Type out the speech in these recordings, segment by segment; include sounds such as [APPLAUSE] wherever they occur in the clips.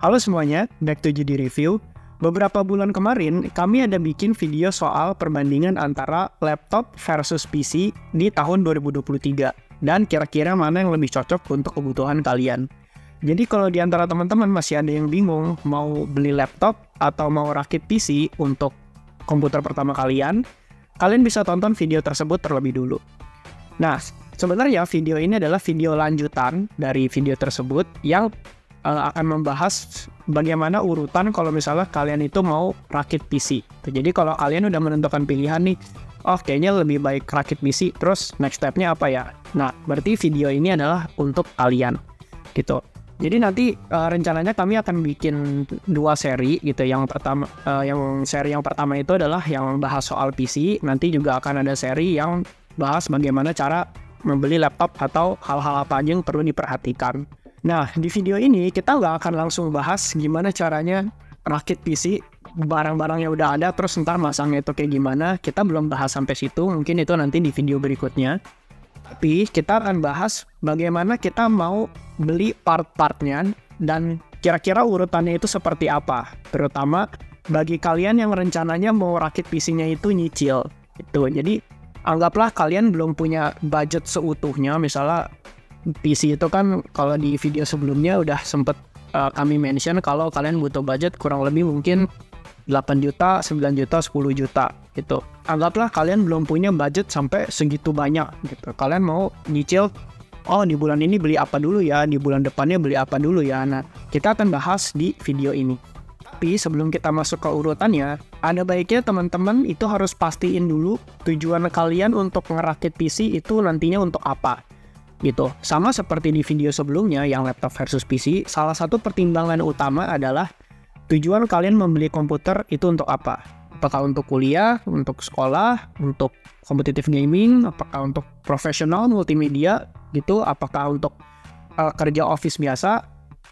Halo semuanya, back to Judi Review. Beberapa bulan kemarin, kami ada bikin video soal perbandingan antara laptop versus PC di tahun 2023. Dan kira-kira mana yang lebih cocok untuk kebutuhan kalian. Jadi kalau di antara teman-teman masih ada yang bingung mau beli laptop atau mau rakit PC untuk komputer pertama kalian, kalian bisa tonton video tersebut terlebih dulu. Nah, sebenarnya video ini adalah video lanjutan dari video tersebut yang uh, akan membahas bagaimana urutan kalau misalnya kalian itu mau rakit PC. Jadi kalau kalian udah menentukan pilihan nih, oh kayaknya lebih baik rakit PC, terus next stepnya apa ya? Nah, berarti video ini adalah untuk kalian, gitu. Jadi nanti uh, rencananya kami akan bikin dua seri gitu. Yang pertama, uh, yang seri yang pertama itu adalah yang bahas soal PC. Nanti juga akan ada seri yang bahas bagaimana cara membeli laptop atau hal-hal apa aja yang perlu diperhatikan. Nah, di video ini kita nggak akan langsung bahas gimana caranya rakit PC, barang-barang yang udah ada, terus ntar masangnya itu kayak gimana. Kita belum bahas sampai situ, mungkin itu nanti di video berikutnya. Tapi kita akan bahas bagaimana kita mau beli part-partnya dan kira-kira urutannya itu seperti apa. Terutama bagi kalian yang rencananya mau rakit PC-nya itu nyicil. Itu. Jadi anggaplah kalian belum punya budget seutuhnya, misalnya PC itu kan kalau di video sebelumnya udah sempet uh, kami mention kalau kalian butuh budget kurang lebih mungkin 8 juta, 9 juta, 10 juta gitu. Anggaplah kalian belum punya budget sampai segitu banyak gitu. Kalian mau nyicil oh di bulan ini beli apa dulu ya, di bulan depannya beli apa dulu ya. Nah, kita akan bahas di video ini. Tapi sebelum kita masuk ke urutannya, ada baiknya teman-teman itu harus pastiin dulu tujuan kalian untuk ngerakit PC itu nantinya untuk apa gitu. Sama seperti di video sebelumnya yang laptop versus PC, salah satu pertimbangan utama adalah tujuan kalian membeli komputer itu untuk apa? Apakah untuk kuliah, untuk sekolah, untuk kompetitif gaming, apakah untuk profesional multimedia gitu, apakah untuk uh, kerja office biasa?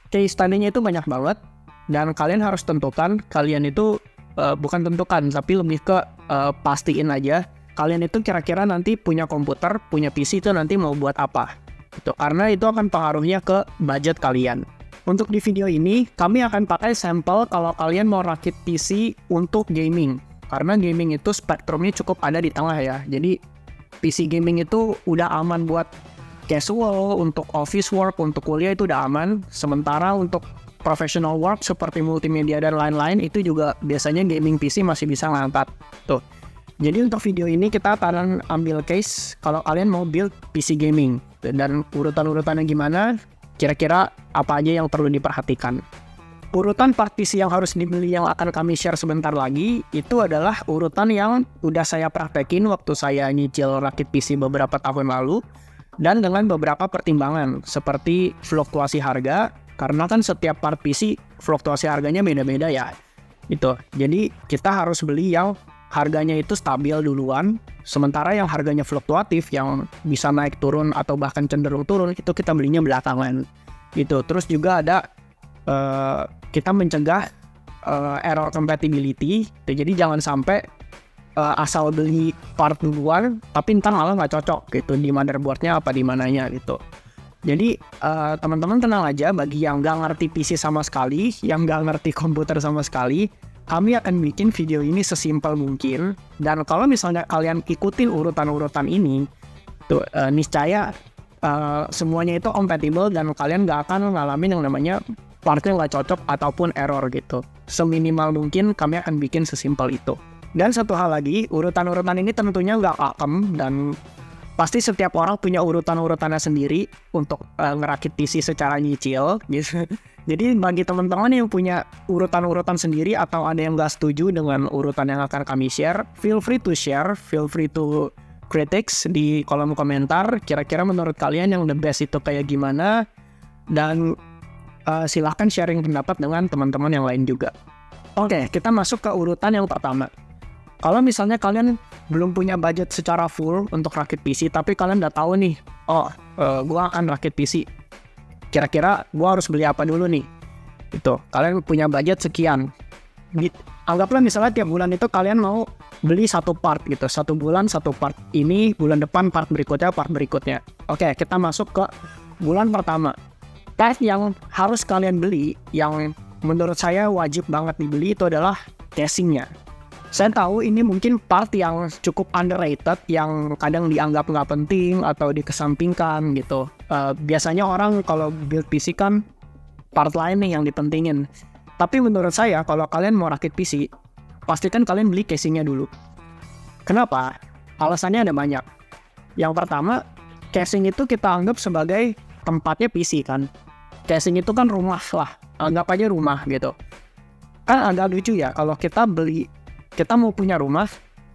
Case study-nya itu banyak banget dan kalian harus tentukan kalian itu uh, bukan tentukan tapi lebih ke uh, pastiin aja kalian itu kira-kira nanti punya komputer, punya PC itu nanti mau buat apa. Gitu. Karena itu akan pengaruhnya ke budget kalian. Untuk di video ini, kami akan pakai sampel kalau kalian mau rakit PC untuk gaming. Karena gaming itu spektrumnya cukup ada di tengah ya. Jadi PC gaming itu udah aman buat casual, untuk office work, untuk kuliah itu udah aman. Sementara untuk professional work seperti multimedia dan lain-lain itu juga biasanya gaming PC masih bisa ngangkat. Tuh. Jadi untuk video ini kita akan ambil case kalau kalian mau build PC gaming dan urutan-urutannya gimana, kira-kira apa aja yang perlu diperhatikan. Urutan part PC yang harus dibeli yang akan kami share sebentar lagi itu adalah urutan yang udah saya praktekin waktu saya nyicil rakit PC beberapa tahun lalu dan dengan beberapa pertimbangan seperti fluktuasi harga karena kan setiap part PC fluktuasi harganya beda-beda ya. Itu. Jadi kita harus beli yang harganya itu stabil duluan, sementara yang harganya fluktuatif yang bisa naik turun atau bahkan cenderung turun itu kita belinya belakangan gitu. Terus juga ada uh, kita mencegah uh, error compatibility, gitu. jadi jangan sampai uh, asal beli part duluan tapi ntar malah nggak cocok gitu di motherboardnya apa di mananya gitu. Jadi uh, teman-teman tenang aja bagi yang nggak ngerti PC sama sekali, yang nggak ngerti komputer sama sekali, kami akan bikin video ini sesimpel mungkin. Dan kalau misalnya kalian ikutin urutan-urutan ini tuh uh, niscaya uh, semuanya itu compatible dan kalian nggak akan ngalamin yang namanya partnya nggak cocok ataupun error gitu. Seminimal mungkin kami akan bikin sesimpel itu. Dan satu hal lagi urutan-urutan ini tentunya nggak akem dan pasti setiap orang punya urutan-urutannya sendiri untuk uh, ngerakit PC secara nyicil gitu [LAUGHS] jadi bagi teman-teman yang punya urutan-urutan sendiri atau ada yang nggak setuju dengan urutan yang akan kami share, feel free to share, feel free to critics di kolom komentar. Kira-kira menurut kalian yang the best itu kayak gimana? Dan uh, silahkan sharing pendapat dengan teman-teman yang lain juga. Oke, kita masuk ke urutan yang pertama. Kalau misalnya kalian belum punya budget secara full untuk rakit PC, tapi kalian udah tahu nih, oh, uh, gua akan rakit PC kira-kira gue harus beli apa dulu nih? Itu kalian punya budget sekian. Anggaplah misalnya tiap bulan itu kalian mau beli satu part gitu. Satu bulan satu part ini bulan depan part berikutnya part berikutnya. Oke kita masuk ke bulan pertama. Tes yang harus kalian beli yang menurut saya wajib banget dibeli itu adalah casingnya. Saya tahu ini mungkin part yang cukup underrated, yang kadang dianggap nggak penting atau dikesampingkan gitu. Uh, biasanya orang kalau build PC kan part lain nih yang dipentingin. Tapi menurut saya kalau kalian mau rakit PC, pastikan kalian beli casingnya dulu. Kenapa? Alasannya ada banyak. Yang pertama, casing itu kita anggap sebagai tempatnya PC kan. Casing itu kan rumah lah, anggap aja rumah gitu. Kan agak lucu ya kalau kita beli, kita mau punya rumah,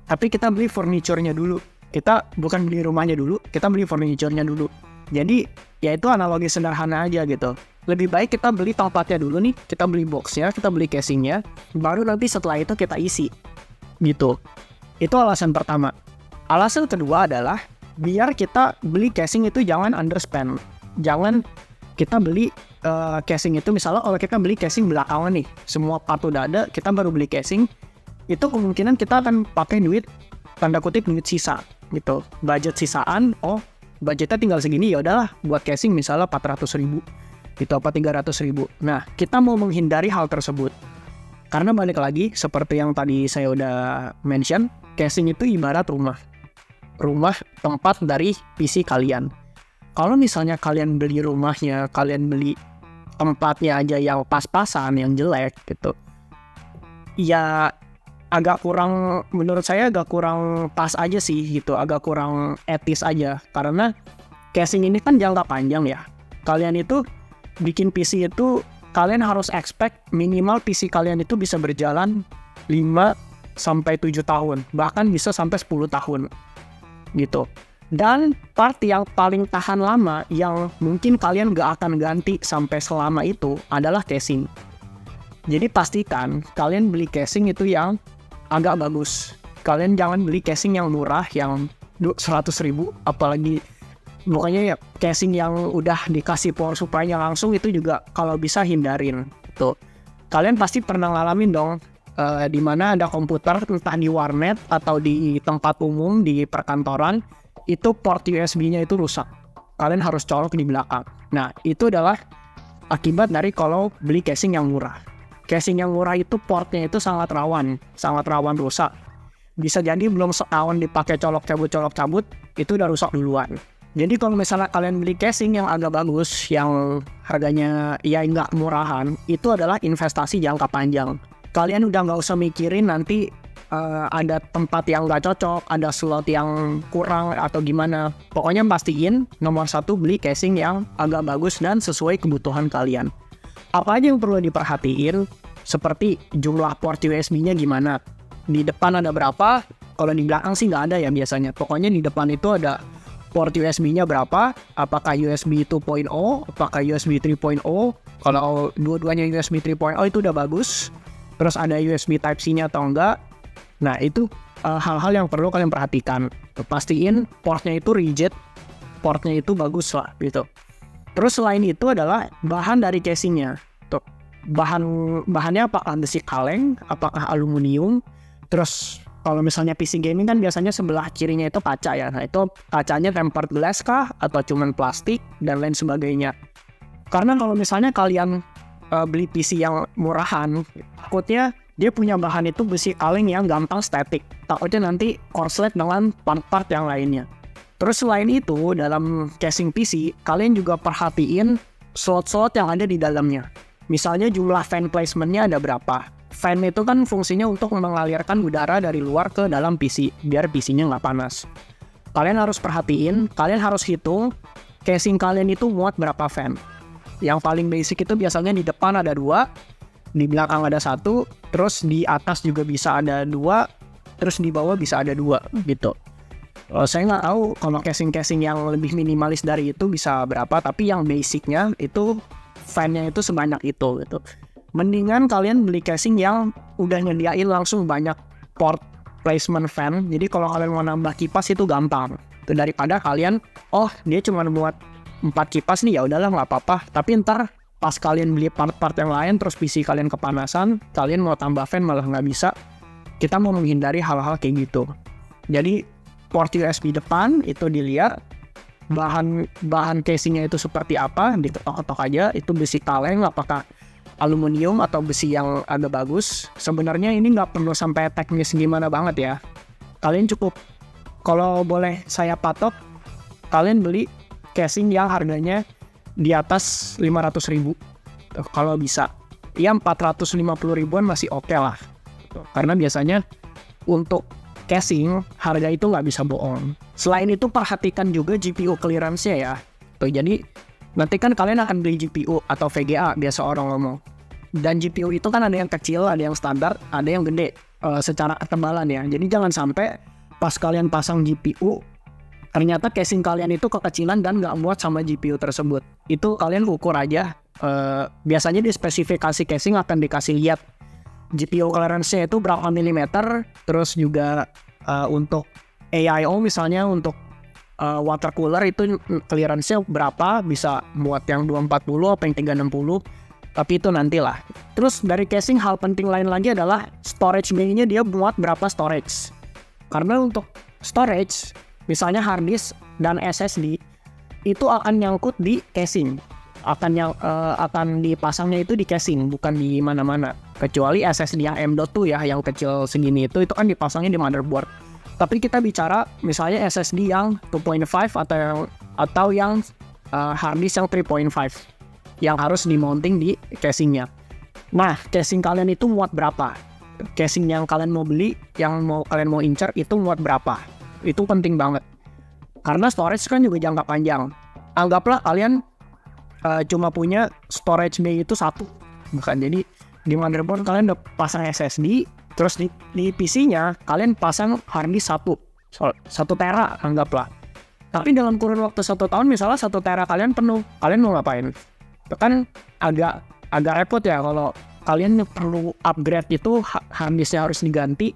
tapi kita beli furniturnya dulu. Kita bukan beli rumahnya dulu, kita beli furniturnya dulu. Jadi ya itu analogi sederhana aja gitu lebih baik kita beli tempatnya dulu nih, kita beli boxnya, kita beli casingnya, baru nanti setelah itu kita isi. Gitu. Itu alasan pertama. Alasan kedua adalah biar kita beli casing itu jangan underspend. Jangan kita beli uh, casing itu misalnya kalau kita beli casing belakangan nih, semua part udah ada, kita baru beli casing, itu kemungkinan kita akan pakai duit tanda kutip duit sisa gitu. Budget sisaan, oh budgetnya tinggal segini ya udahlah buat casing misalnya 400 ribu itu apa 300 ribu. Nah, kita mau menghindari hal tersebut. Karena balik lagi, seperti yang tadi saya udah mention, casing itu ibarat rumah. Rumah tempat dari PC kalian. Kalau misalnya kalian beli rumahnya, kalian beli tempatnya aja yang pas-pasan, yang jelek gitu. Ya agak kurang, menurut saya agak kurang pas aja sih gitu, agak kurang etis aja. Karena casing ini kan jangka panjang ya. Kalian itu bikin PC itu kalian harus expect minimal PC kalian itu bisa berjalan 5 sampai 7 tahun, bahkan bisa sampai 10 tahun. Gitu. Dan part yang paling tahan lama yang mungkin kalian gak akan ganti sampai selama itu adalah casing. Jadi pastikan kalian beli casing itu yang agak bagus. Kalian jangan beli casing yang murah yang 100 ribu, apalagi pokoknya ya casing yang udah dikasih power supply-nya langsung itu juga kalau bisa hindarin tuh kalian pasti pernah ngalamin dong uh, di mana ada komputer entah di warnet atau di tempat umum di perkantoran itu port USB-nya itu rusak. Kalian harus colok di belakang. Nah itu adalah akibat dari kalau beli casing yang murah casing yang murah itu portnya itu sangat rawan sangat rawan rusak bisa jadi belum setahun dipakai colok cabut colok cabut itu udah rusak duluan jadi kalau misalnya kalian beli casing yang agak bagus, yang harganya ya nggak murahan, itu adalah investasi jangka panjang. Kalian udah nggak usah mikirin nanti uh, ada tempat yang nggak cocok, ada slot yang kurang atau gimana. Pokoknya pastiin nomor satu beli casing yang agak bagus dan sesuai kebutuhan kalian. Apa aja yang perlu diperhatiin? Seperti jumlah port USB-nya gimana? Di depan ada berapa? Kalau di belakang sih nggak ada ya biasanya. Pokoknya di depan itu ada port USB-nya berapa, apakah USB 2.0, apakah USB 3.0. Kalau dua-duanya USB 3.0 itu udah bagus. Terus ada USB Type-C-nya atau enggak. Nah, itu eh, hal-hal yang perlu kalian perhatikan. Pastiin portnya itu rigid, portnya itu bagus lah gitu. Terus selain itu adalah bahan dari casingnya. Tuh, bahan bahannya apakah besi kaleng, apakah aluminium, terus kalau misalnya PC gaming kan biasanya sebelah kirinya itu kaca ya. Nah itu kacanya tempered glass kah atau cuman plastik dan lain sebagainya. Karena kalau misalnya kalian uh, beli PC yang murahan, takutnya dia punya bahan itu besi kaleng yang gampang statik. Takutnya nanti korslet dengan part-part yang lainnya. Terus selain itu, dalam casing PC, kalian juga perhatiin slot-slot yang ada di dalamnya. Misalnya jumlah fan placementnya ada berapa fan itu kan fungsinya untuk mengalirkan udara dari luar ke dalam PC biar PC-nya nggak panas. Kalian harus perhatiin, kalian harus hitung casing kalian itu muat berapa fan. Yang paling basic itu biasanya di depan ada dua, di belakang ada satu, terus di atas juga bisa ada dua, terus di bawah bisa ada dua gitu. Uh, saya nggak tahu kalau casing-casing yang lebih minimalis dari itu bisa berapa, tapi yang basicnya itu fan-nya itu sebanyak itu gitu mendingan kalian beli casing yang udah nyediain langsung banyak port placement fan. Jadi kalau kalian mau nambah kipas itu gampang. Itu daripada kalian, oh dia cuma buat empat kipas nih ya udahlah nggak apa-apa. Tapi ntar pas kalian beli part-part yang lain terus PC kalian kepanasan, kalian mau tambah fan malah nggak bisa. Kita mau menghindari hal-hal kayak gitu. Jadi port USB depan itu dilihat bahan bahan casingnya itu seperti apa diketok-ketok aja itu besi kaleng apakah aluminium atau besi yang agak bagus. Sebenarnya ini nggak perlu sampai teknis gimana banget ya. Kalian cukup kalau boleh saya patok, kalian beli casing yang harganya di atas 500 ribu. Kalau bisa. Ya 450 ribuan masih oke okay lah. Karena biasanya untuk casing harga itu nggak bisa bohong. Selain itu perhatikan juga GPU clearance-nya ya. Tuh, jadi nanti kan kalian akan beli GPU atau VGA biasa orang ngomong. Dan GPU itu kan ada yang kecil, ada yang standar, ada yang gede uh, secara ketebalan ya. Jadi jangan sampai pas kalian pasang GPU ternyata casing kalian itu kekecilan dan nggak muat sama GPU tersebut. Itu kalian ukur aja. Uh, biasanya di spesifikasi casing akan dikasih lihat GPU clearance-nya itu berapa milimeter, terus juga uh, untuk AIO misalnya untuk uh, water cooler itu clearance-nya berapa, bisa muat yang 240 apa yang 360, tapi itu nantilah. Terus dari casing hal penting lain lagi adalah storage bay-nya dia muat berapa storage. Karena untuk storage, misalnya hard disk dan SSD, itu akan nyangkut di casing akan yang uh, akan dipasangnya itu di casing bukan di mana-mana kecuali SSD yang M.2 ya yang kecil segini itu itu kan dipasangnya di motherboard. Tapi kita bicara misalnya SSD yang 2.5 atau yang atau yang uh, hard disk yang 3.5 yang harus dimounting di casingnya. Nah casing kalian itu muat berapa? Casing yang kalian mau beli yang mau kalian mau incer itu muat berapa? Itu penting banget. Karena storage kan juga jangka panjang. Anggaplah kalian uh, cuma punya storage bay itu satu. Bukan jadi di motherboard kalian udah pasang SSD terus di, di PC-nya kalian pasang hard disk satu. Satu tera anggaplah. Tapi dalam kurun waktu satu tahun misalnya satu tera kalian penuh kalian mau ngapain? Itu kan agak agak repot ya kalau kalian perlu upgrade itu hard disknya harus diganti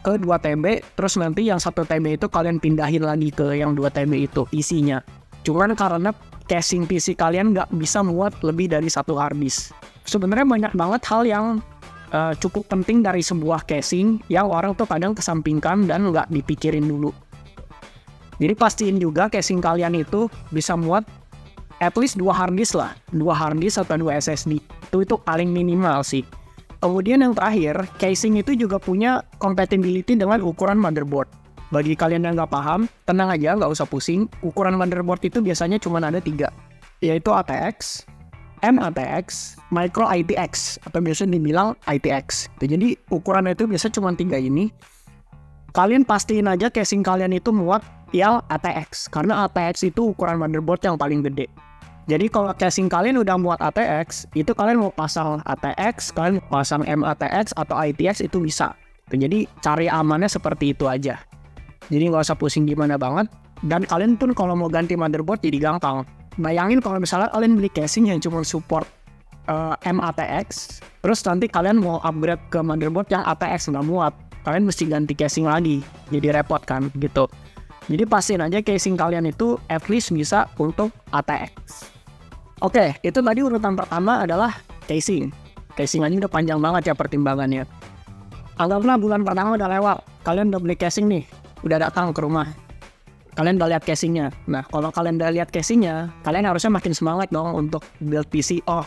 ke 2 TB terus nanti yang satu TB itu kalian pindahin lagi ke yang 2 TB itu isinya cuman karena casing PC kalian nggak bisa muat lebih dari satu hard disk. Sebenarnya banyak banget hal yang uh, cukup penting dari sebuah casing yang orang tuh kadang kesampingkan dan nggak dipikirin dulu. Jadi pastiin juga casing kalian itu bisa muat at least dua hard disk lah, dua hard disk atau dua SSD. Itu itu paling minimal sih. Kemudian yang terakhir, casing itu juga punya compatibility dengan ukuran motherboard. Bagi kalian yang nggak paham, tenang aja, nggak usah pusing. Ukuran motherboard itu biasanya cuma ada tiga, yaitu ATX, MATX, Micro ITX, atau biasa dibilang ITX. Jadi ukuran itu biasa cuma tiga ini. Kalian pastiin aja casing kalian itu muat yang ATX, karena ATX itu ukuran motherboard yang paling gede. Jadi kalau casing kalian udah muat ATX, itu kalian mau pasang ATX, kalian mau pasang MATX atau ITX itu bisa. Jadi cari amannya seperti itu aja. Jadi nggak usah pusing gimana banget. Dan kalian pun kalau mau ganti motherboard jadi gampang. Bayangin kalau misalnya kalian beli casing yang cuma support uh, eh, MATX, terus nanti kalian mau upgrade ke motherboard yang ATX nggak muat, kalian mesti ganti casing lagi. Jadi repot kan gitu. Jadi pastiin aja casing kalian itu at least bisa untuk ATX. Oke, itu tadi urutan pertama adalah casing. Casing aja udah panjang banget ya pertimbangannya. Anggaplah bulan pertama udah lewat, kalian udah beli casing nih, udah datang ke rumah kalian udah lihat casingnya. Nah kalau kalian udah lihat casingnya kalian harusnya makin semangat dong untuk build PC oh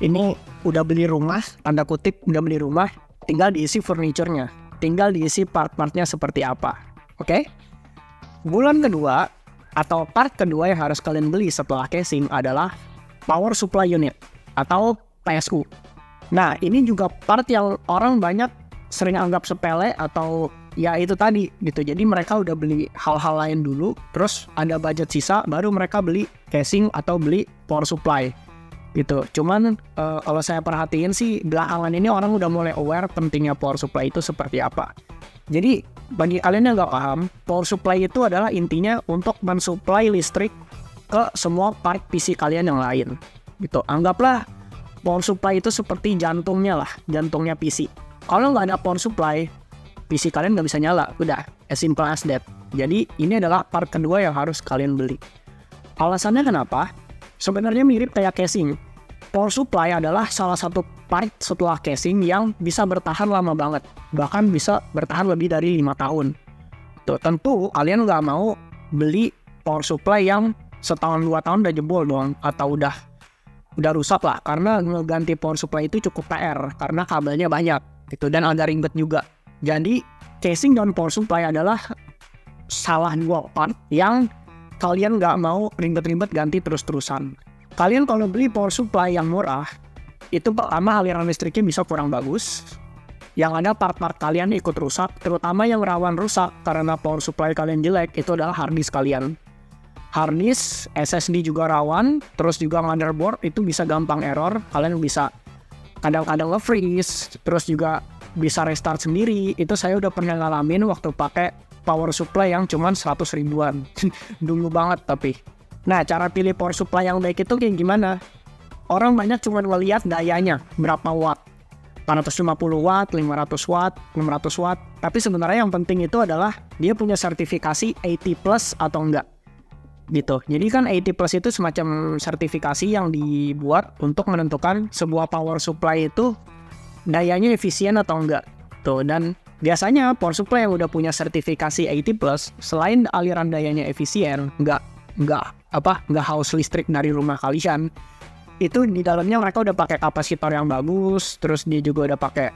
ini udah beli rumah tanda kutip udah beli rumah tinggal diisi furniturnya tinggal diisi part-partnya seperti apa oke? Okay? bulan kedua atau part kedua yang harus kalian beli setelah casing adalah power supply unit atau PSU nah ini juga part yang orang banyak sering anggap sepele atau ya itu tadi gitu. Jadi mereka udah beli hal-hal lain dulu terus ada budget sisa baru mereka beli casing atau beli power supply gitu. Cuman uh, kalau saya perhatiin sih belakangan ini orang udah mulai aware pentingnya power supply itu seperti apa. Jadi bagi kalian yang nggak paham power supply itu adalah intinya untuk mensuplai listrik ke semua part PC kalian yang lain gitu. Anggaplah power supply itu seperti jantungnya lah jantungnya PC kalau nggak ada power supply PC kalian nggak bisa nyala. Udah, as simple as that. Jadi ini adalah part kedua yang harus kalian beli. Alasannya kenapa? Sebenarnya mirip kayak casing. Power supply adalah salah satu part setelah casing yang bisa bertahan lama banget. Bahkan bisa bertahan lebih dari lima tahun. Tuh, tentu kalian nggak mau beli power supply yang setahun dua tahun udah jebol dong. Atau udah udah rusak lah karena ngeganti power supply itu cukup PR karena kabelnya banyak gitu dan agak ribet juga. Jadi casing dan power supply adalah salah dua part yang kalian nggak mau ribet-ribet ganti terus-terusan. Kalian kalau beli power supply yang murah, itu pertama aliran listriknya bisa kurang bagus. Yang ada part-part kalian ikut rusak, terutama yang rawan rusak karena power supply kalian jelek, itu adalah hard disk kalian. Hard disk, SSD juga rawan, terus juga motherboard itu bisa gampang error, kalian bisa kadang-kadang nge-freeze, terus juga bisa restart sendiri. Itu saya udah pernah ngalamin waktu pakai power supply yang cuman 100 ribuan. [LAUGHS] Dulu banget tapi. Nah, cara pilih power supply yang baik itu kayak gimana? Orang banyak cuma ngeliat dayanya, berapa watt. 450 watt, 500 watt, 600 watt. Tapi sebenarnya yang penting itu adalah dia punya sertifikasi 80 plus atau enggak. Gitu. Jadi kan 80 plus itu semacam sertifikasi yang dibuat untuk menentukan sebuah power supply itu dayanya efisien atau enggak. Tuh, dan biasanya power supply yang udah punya sertifikasi 80 plus, selain aliran dayanya efisien, enggak nggak apa nggak haus listrik dari rumah kalian itu di dalamnya mereka udah pakai kapasitor yang bagus terus dia juga udah pakai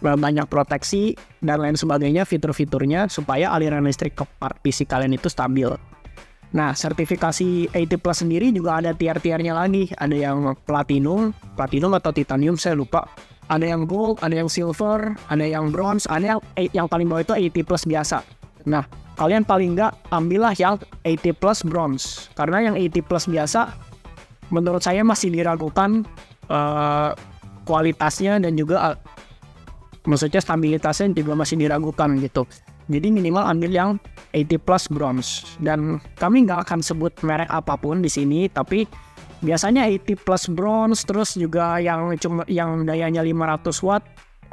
banyak proteksi dan lain sebagainya fitur-fiturnya supaya aliran listrik ke part PC kalian itu stabil. Nah, sertifikasi 80 Plus sendiri juga ada tier-tiernya lagi. Ada yang platinum, platinum atau titanium saya lupa. Ada yang gold, ada yang silver, ada yang bronze, ada yang yang paling bawah itu 80 Plus biasa. Nah, kalian paling nggak ambillah yang 80 plus bronze. Karena yang 80 plus biasa menurut saya masih diragukan uh, kualitasnya dan juga uh, maksudnya stabilitasnya juga masih diragukan gitu. Jadi minimal ambil yang 80 plus bronze. Dan kami nggak akan sebut merek apa pun di sini tapi biasanya 80 plus bronze terus juga yang cuma yang dayanya 500 watt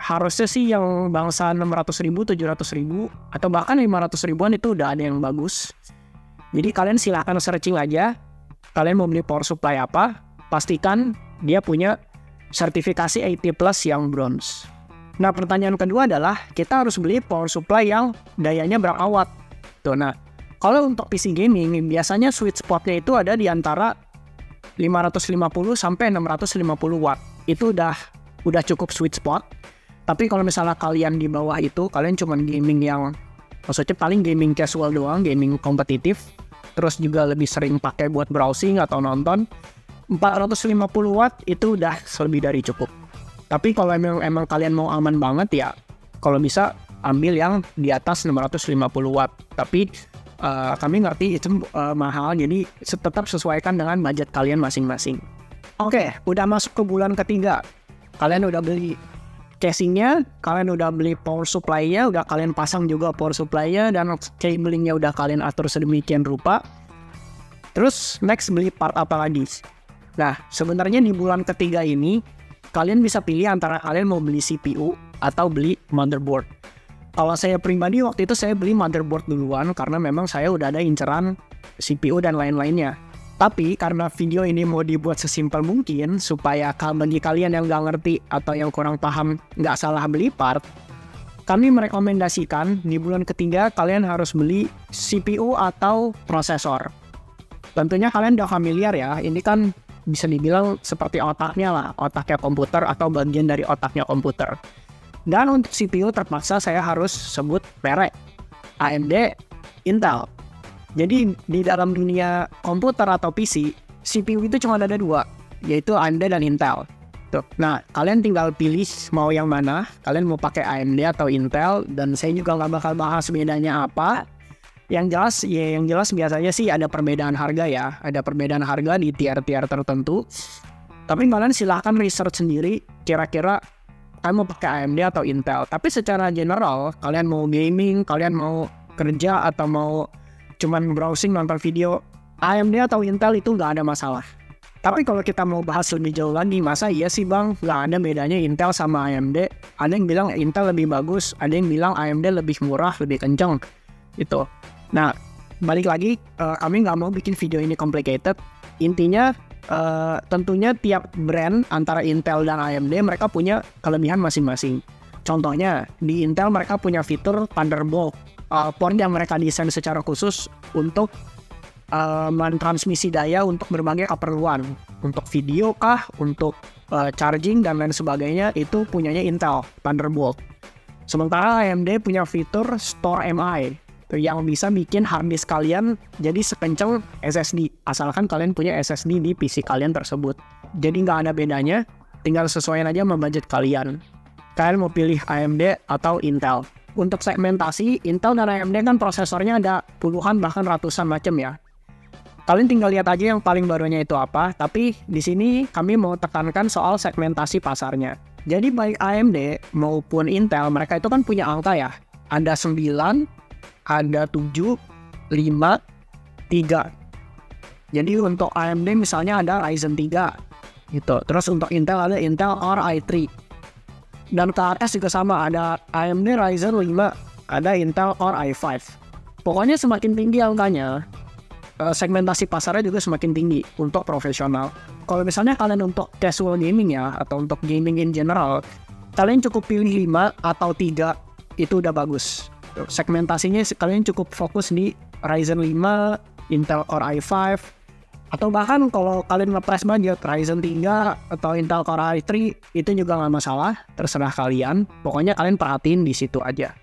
harusnya sih yang bangsa 600 ribu, 700 ribu, atau bahkan 500 ribuan itu udah ada yang bagus. Jadi kalian silahkan searching aja, kalian mau beli power supply apa, pastikan dia punya sertifikasi 80 plus yang bronze. Nah pertanyaan kedua adalah, kita harus beli power supply yang dayanya berapa watt. Tuh, nah, kalau untuk PC gaming, biasanya sweet spotnya itu ada di antara 550 sampai 650 watt. Itu udah udah cukup sweet spot tapi kalau misalnya kalian di bawah itu, kalian cuma gaming yang maksudnya paling gaming casual doang, gaming kompetitif, terus juga lebih sering pakai buat browsing atau nonton, 450 watt itu udah lebih dari cukup. Tapi kalau emang, emang kalian mau aman banget ya, kalau bisa ambil yang di atas 650 watt. Tapi uh, kami ngerti itu uh, mahal, jadi tetap sesuaikan dengan budget kalian masing-masing. Oke, okay, udah masuk ke bulan ketiga. Kalian udah beli casingnya kalian udah beli power supply-nya udah kalian pasang juga power supply-nya dan cablingnya udah kalian atur sedemikian rupa terus next beli part apa lagi nah sebenarnya di bulan ketiga ini kalian bisa pilih antara kalian mau beli CPU atau beli motherboard kalau saya pribadi waktu itu saya beli motherboard duluan karena memang saya udah ada inceran CPU dan lain-lainnya tapi karena video ini mau dibuat sesimpel mungkin supaya bagi kalian yang nggak ngerti atau yang kurang paham nggak salah beli part, kami merekomendasikan di bulan ketiga kalian harus beli CPU atau prosesor. Tentunya kalian udah familiar ya, ini kan bisa dibilang seperti otaknya lah, otaknya komputer atau bagian dari otaknya komputer. Dan untuk CPU terpaksa saya harus sebut merek AMD, Intel. Jadi di dalam dunia komputer atau PC, CPU itu cuma ada dua, yaitu AMD dan Intel. Tuh. Nah, kalian tinggal pilih mau yang mana. Kalian mau pakai AMD atau Intel, dan saya juga nggak bakal bahas bedanya apa. Yang jelas, ya yang jelas biasanya sih ada perbedaan harga ya. Ada perbedaan harga di tier-tier tertentu. Tapi kalian silahkan research sendiri, kira-kira kalian mau pakai AMD atau Intel. Tapi secara general, kalian mau gaming, kalian mau kerja atau mau cuman browsing nonton video AMD atau Intel itu nggak ada masalah. Tapi kalau kita mau bahas lebih jauh lagi, masa iya sih bang nggak ada bedanya Intel sama AMD? Ada yang bilang Intel lebih bagus, ada yang bilang AMD lebih murah, lebih kenceng. Itu. Nah, balik lagi, uh, kami nggak mau bikin video ini complicated. Intinya, uh, tentunya tiap brand antara Intel dan AMD mereka punya kelebihan masing-masing. Contohnya, di Intel mereka punya fitur Thunderbolt uh, port yang mereka desain secara khusus untuk uh, mentransmisi daya untuk berbagai keperluan. Untuk video kah, untuk uh, charging dan lain sebagainya itu punyanya Intel Thunderbolt. Sementara AMD punya fitur Store MI yang bisa bikin hard disk kalian jadi sekencang SSD asalkan kalian punya SSD di PC kalian tersebut. Jadi nggak ada bedanya, tinggal sesuaikan aja sama budget kalian. Kalian mau pilih AMD atau Intel. Untuk segmentasi, Intel dan AMD kan prosesornya ada puluhan bahkan ratusan macam ya. Kalian tinggal lihat aja yang paling barunya itu apa, tapi di sini kami mau tekankan soal segmentasi pasarnya. Jadi baik AMD maupun Intel, mereka itu kan punya angka ya. Ada 9, ada 7, 5, 3. Jadi untuk AMD misalnya ada Ryzen 3 gitu. Terus untuk Intel ada Intel Core i3. Dan atas juga sama ada AMD Ryzen 5, ada Intel Core i5. Pokoknya semakin tinggi angkanya, eh, segmentasi pasarnya juga semakin tinggi untuk profesional. Kalau misalnya kalian untuk casual gaming ya, atau untuk gaming in general, kalian cukup pilih 5 atau 3, itu udah bagus segmentasinya kalian cukup fokus di Ryzen 5, Intel Core i5, atau bahkan kalau kalian ngepres budget Ryzen 3 atau Intel Core i3 itu juga nggak masalah, terserah kalian. Pokoknya kalian perhatiin di situ aja.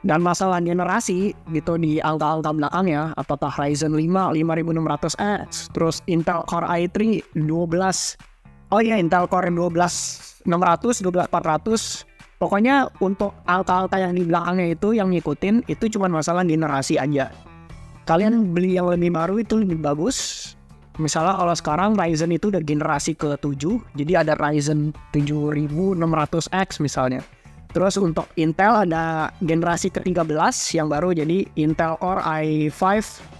Dan masalah generasi gitu di angka-angka belakang ya, apakah Ryzen 5 5600X, terus Intel Core i3 12, oh iya Intel Core 12 600, 12400, Pokoknya untuk angka-angka yang di belakangnya itu yang ngikutin itu cuma masalah generasi aja. Kalian beli yang lebih baru itu lebih bagus. Misalnya kalau sekarang Ryzen itu udah generasi ke-7, jadi ada Ryzen 7600X misalnya. Terus untuk Intel ada generasi ke-13 yang baru jadi Intel Core i5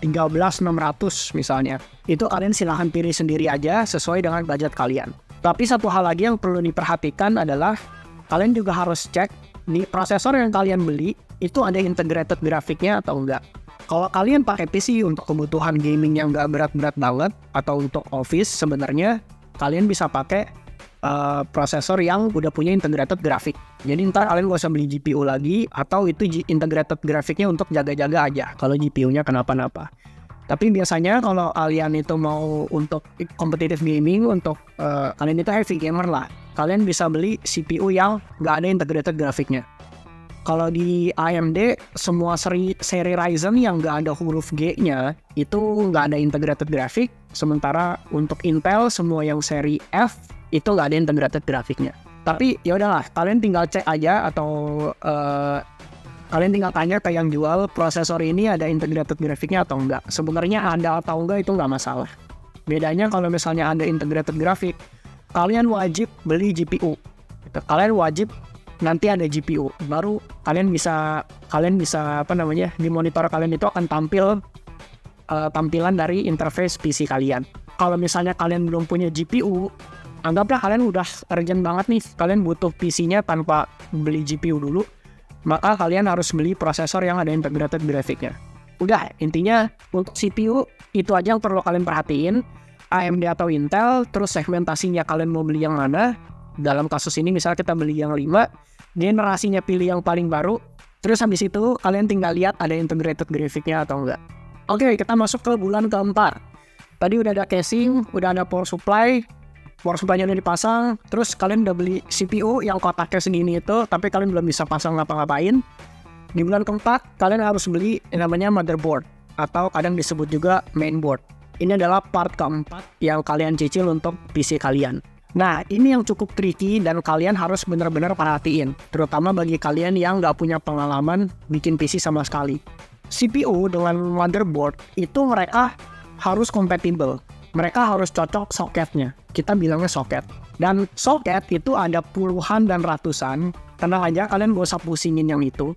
13600 misalnya. Itu kalian silahkan pilih sendiri aja sesuai dengan budget kalian. Tapi satu hal lagi yang perlu diperhatikan adalah kalian juga harus cek di prosesor yang kalian beli itu ada integrated grafiknya atau enggak. Kalau kalian pakai PC untuk kebutuhan gaming yang nggak berat-berat banget atau untuk office sebenarnya kalian bisa pakai uh, prosesor yang udah punya integrated grafik. Jadi ntar kalian gak usah beli GPU lagi atau itu integrated grafiknya untuk jaga-jaga aja kalau GPU-nya kenapa-napa. Tapi biasanya kalau kalian itu mau untuk competitive gaming untuk uh, kalian itu heavy gamer lah kalian bisa beli CPU yang nggak ada integrated grafiknya. Kalau di AMD, semua seri, seri Ryzen yang nggak ada huruf G-nya itu nggak ada integrated grafik. Sementara untuk Intel, semua yang seri F itu nggak ada integrated grafiknya. Tapi ya udahlah, kalian tinggal cek aja atau uh, kalian tinggal tanya ke yang jual prosesor ini ada integrated grafiknya atau enggak. Sebenarnya ada atau enggak itu nggak masalah. Bedanya kalau misalnya ada integrated grafik, kalian wajib beli GPU. Gitu. Kalian wajib nanti ada GPU baru kalian bisa kalian bisa apa namanya di monitor kalian itu akan tampil uh, tampilan dari interface PC kalian. Kalau misalnya kalian belum punya GPU, anggaplah kalian udah urgent banget nih, kalian butuh PC-nya tanpa beli GPU dulu, maka kalian harus beli prosesor yang ada integrated grafiknya. Udah, intinya untuk CPU itu aja yang perlu kalian perhatiin AMD atau Intel, terus segmentasinya kalian mau beli yang mana. Dalam kasus ini misalnya kita beli yang 5, generasinya pilih yang paling baru, terus habis itu kalian tinggal lihat ada integrated grafiknya atau enggak. Oke, kita masuk ke bulan keempat. Tadi udah ada casing, udah ada power supply, power supply-nya udah dipasang, terus kalian udah beli CPU yang kotaknya segini itu, tapi kalian belum bisa pasang ngapa-ngapain. Di bulan keempat, kalian harus beli yang namanya motherboard, atau kadang disebut juga mainboard. Ini adalah part keempat yang kalian cicil untuk PC kalian. Nah, ini yang cukup tricky dan kalian harus benar-benar perhatiin, terutama bagi kalian yang nggak punya pengalaman bikin PC sama sekali. CPU dengan motherboard itu mereka harus compatible. Mereka harus cocok soketnya. Kita bilangnya soket. Dan soket itu ada puluhan dan ratusan. Tenang aja, kalian gak usah pusingin yang itu.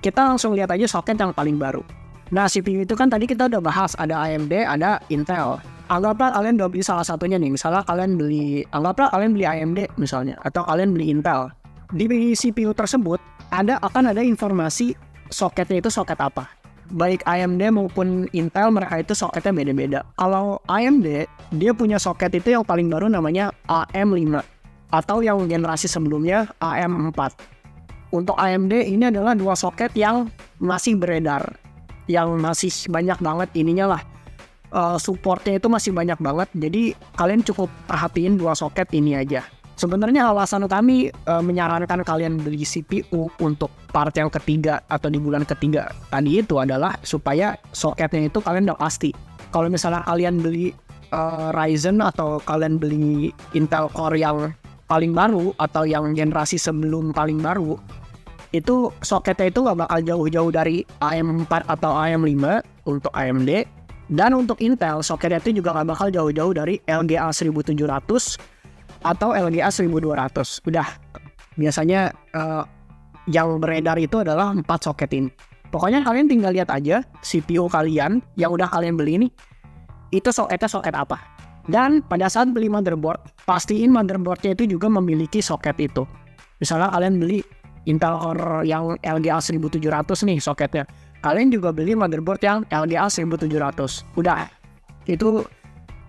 Kita langsung lihat aja soket yang paling baru. Nah, CPU itu kan tadi kita udah bahas, ada AMD, ada Intel. Anggaplah kalian udah beli salah satunya nih, misalnya kalian beli, anggaplah kalian beli AMD misalnya, atau kalian beli Intel. Di CPU tersebut, ada akan ada informasi soketnya itu soket apa. Baik AMD maupun Intel mereka itu soketnya beda-beda. Kalau AMD, dia punya soket itu yang paling baru namanya AM5 atau yang generasi sebelumnya AM4. Untuk AMD ini adalah dua soket yang masih beredar yang masih banyak banget ininya lah uh, supportnya itu masih banyak banget. Jadi kalian cukup perhatiin dua soket ini aja. Sebenarnya alasan kami uh, menyarankan kalian beli CPU untuk part yang ketiga atau di bulan ketiga tadi itu adalah supaya soketnya itu kalian udah pasti. Kalau misalnya kalian beli uh, Ryzen atau kalian beli Intel Core yang paling baru atau yang generasi sebelum paling baru, itu soketnya itu nggak bakal jauh-jauh dari AM4 atau AM5 untuk AMD dan untuk Intel soketnya itu juga nggak bakal jauh-jauh dari LGA 1700 atau LGA 1200. Udah biasanya uh, yang beredar itu adalah 4 soket ini. Pokoknya kalian tinggal lihat aja CPU kalian yang udah kalian beli ini itu soketnya soket apa. Dan pada saat beli motherboard, pastiin motherboardnya itu juga memiliki soket itu. Misalnya kalian beli Intel Core yang LGA 1700 nih soketnya. Kalian juga beli motherboard yang LGA 1700. Udah, itu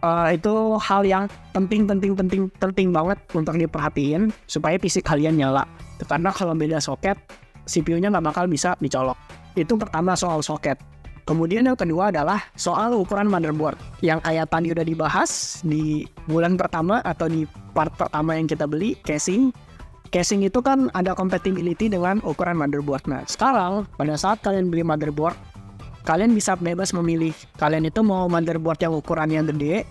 uh, itu hal yang penting penting penting penting banget untuk diperhatiin supaya PC kalian nyala. Karena kalau beda soket, CPU-nya nggak bakal bisa dicolok. Itu pertama soal soket. Kemudian yang kedua adalah soal ukuran motherboard yang kayak tadi udah dibahas di bulan pertama atau di part pertama yang kita beli casing. Casing itu kan ada compatibility dengan ukuran motherboard. Nah, sekarang pada saat kalian beli motherboard, kalian bisa bebas memilih. Kalian itu mau motherboard yang ukurannya gede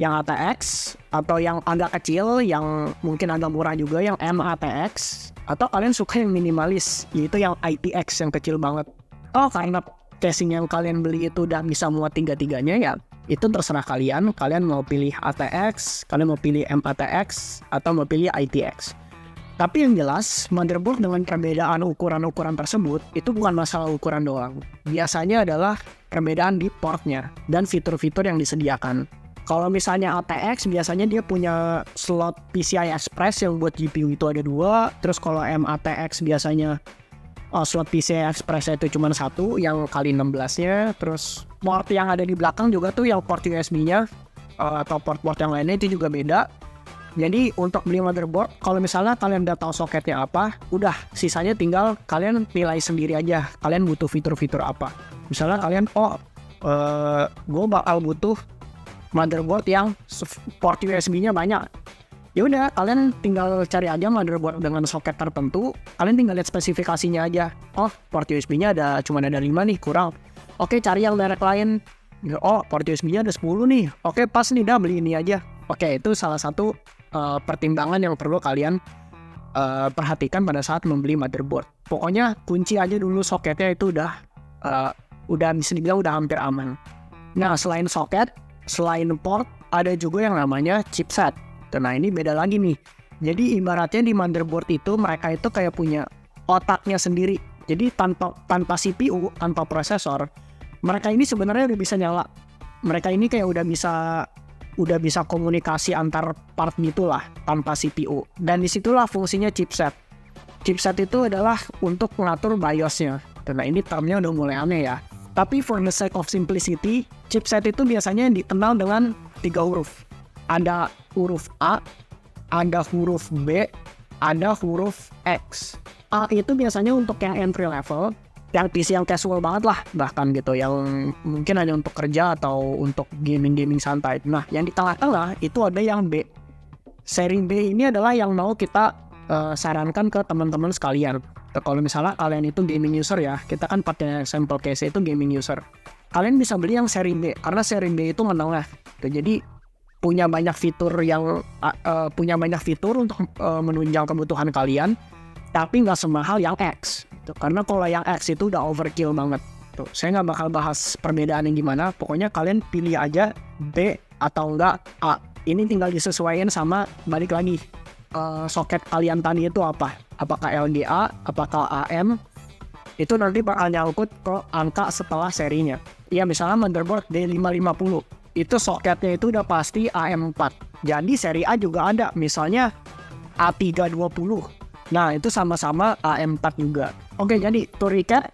yang ATX atau yang agak kecil yang mungkin agak murah juga yang MATX atau kalian suka yang minimalis yaitu yang ITX yang kecil banget. Oh karena casing yang kalian beli itu udah bisa muat tiga-tiganya ya itu terserah kalian. Kalian mau pilih ATX kalian mau pilih MATX atau mau pilih ITX tapi yang jelas, motherboard dengan perbedaan ukuran-ukuran tersebut itu bukan masalah ukuran doang. Biasanya adalah perbedaan di portnya dan fitur-fitur yang disediakan. Kalau misalnya ATX biasanya dia punya slot PCI Express yang buat GPU itu ada dua. Terus kalau MATX biasanya uh, slot PCI Express itu cuma satu yang kali 16-nya. Terus port yang ada di belakang juga tuh yang port USB-nya uh, atau port-port yang lainnya itu juga beda. Jadi untuk beli motherboard, kalau misalnya kalian udah tahu soketnya apa, udah sisanya tinggal kalian nilai sendiri aja. Kalian butuh fitur-fitur apa. Misalnya kalian, oh, uh, eh, gue bakal butuh motherboard yang port USB-nya banyak. Ya udah, kalian tinggal cari aja motherboard dengan soket tertentu. Kalian tinggal lihat spesifikasinya aja. Oh, port USB-nya ada cuma ada 5 nih, kurang. Oke, cari yang merek lain. Oh, port USB-nya ada 10 nih. Oke, pas nih dah beli ini aja. Oke, itu salah satu uh, pertimbangan yang perlu kalian uh, perhatikan pada saat membeli motherboard. Pokoknya kunci aja dulu soketnya itu udah uh, udah bisa dibilang udah hampir aman. Nah, selain soket, selain port, ada juga yang namanya chipset. Nah, ini beda lagi nih. Jadi ibaratnya di motherboard itu mereka itu kayak punya otaknya sendiri. Jadi tanpa tanpa CPU, tanpa prosesor, mereka ini sebenarnya udah bisa nyala. Mereka ini kayak udah bisa udah bisa komunikasi antar part gitulah tanpa CPU. Dan di situlah fungsinya chipset. Chipset itu adalah untuk mengatur BIOSnya. Nah ini termnya udah mulai aneh ya. Tapi for the sake of simplicity, chipset itu biasanya dikenal dengan tiga huruf. Ada huruf A, ada huruf B, ada huruf X. A itu biasanya untuk yang entry level, yang PC yang casual banget lah bahkan gitu yang mungkin hanya untuk kerja atau untuk gaming-gaming santai. Nah, yang di tengah-tengah itu ada yang B. Seri B ini adalah yang mau kita uh, sarankan ke teman-teman sekalian. Kalau misalnya kalian itu gaming user ya, kita kan pakai sampel case itu gaming user. Kalian bisa beli yang seri B karena seri B itu menengah. Jadi punya banyak fitur yang uh, uh, punya banyak fitur untuk uh, menunjang kebutuhan kalian, tapi nggak semahal yang X gitu. Karena kalau yang X itu udah overkill banget. Tuh, saya nggak bakal bahas perbedaan yang gimana. Pokoknya kalian pilih aja B atau enggak A. Ini tinggal disesuaikan sama balik lagi uh, soket kalian tadi itu apa? Apakah LGA, apakah AM? Itu nanti bakal nyangkut ke angka setelah serinya. Ya misalnya motherboard D550 itu soketnya itu udah pasti AM4. Jadi seri A juga ada, misalnya A320 Nah, itu sama-sama AM4 juga. Oke, jadi to recap,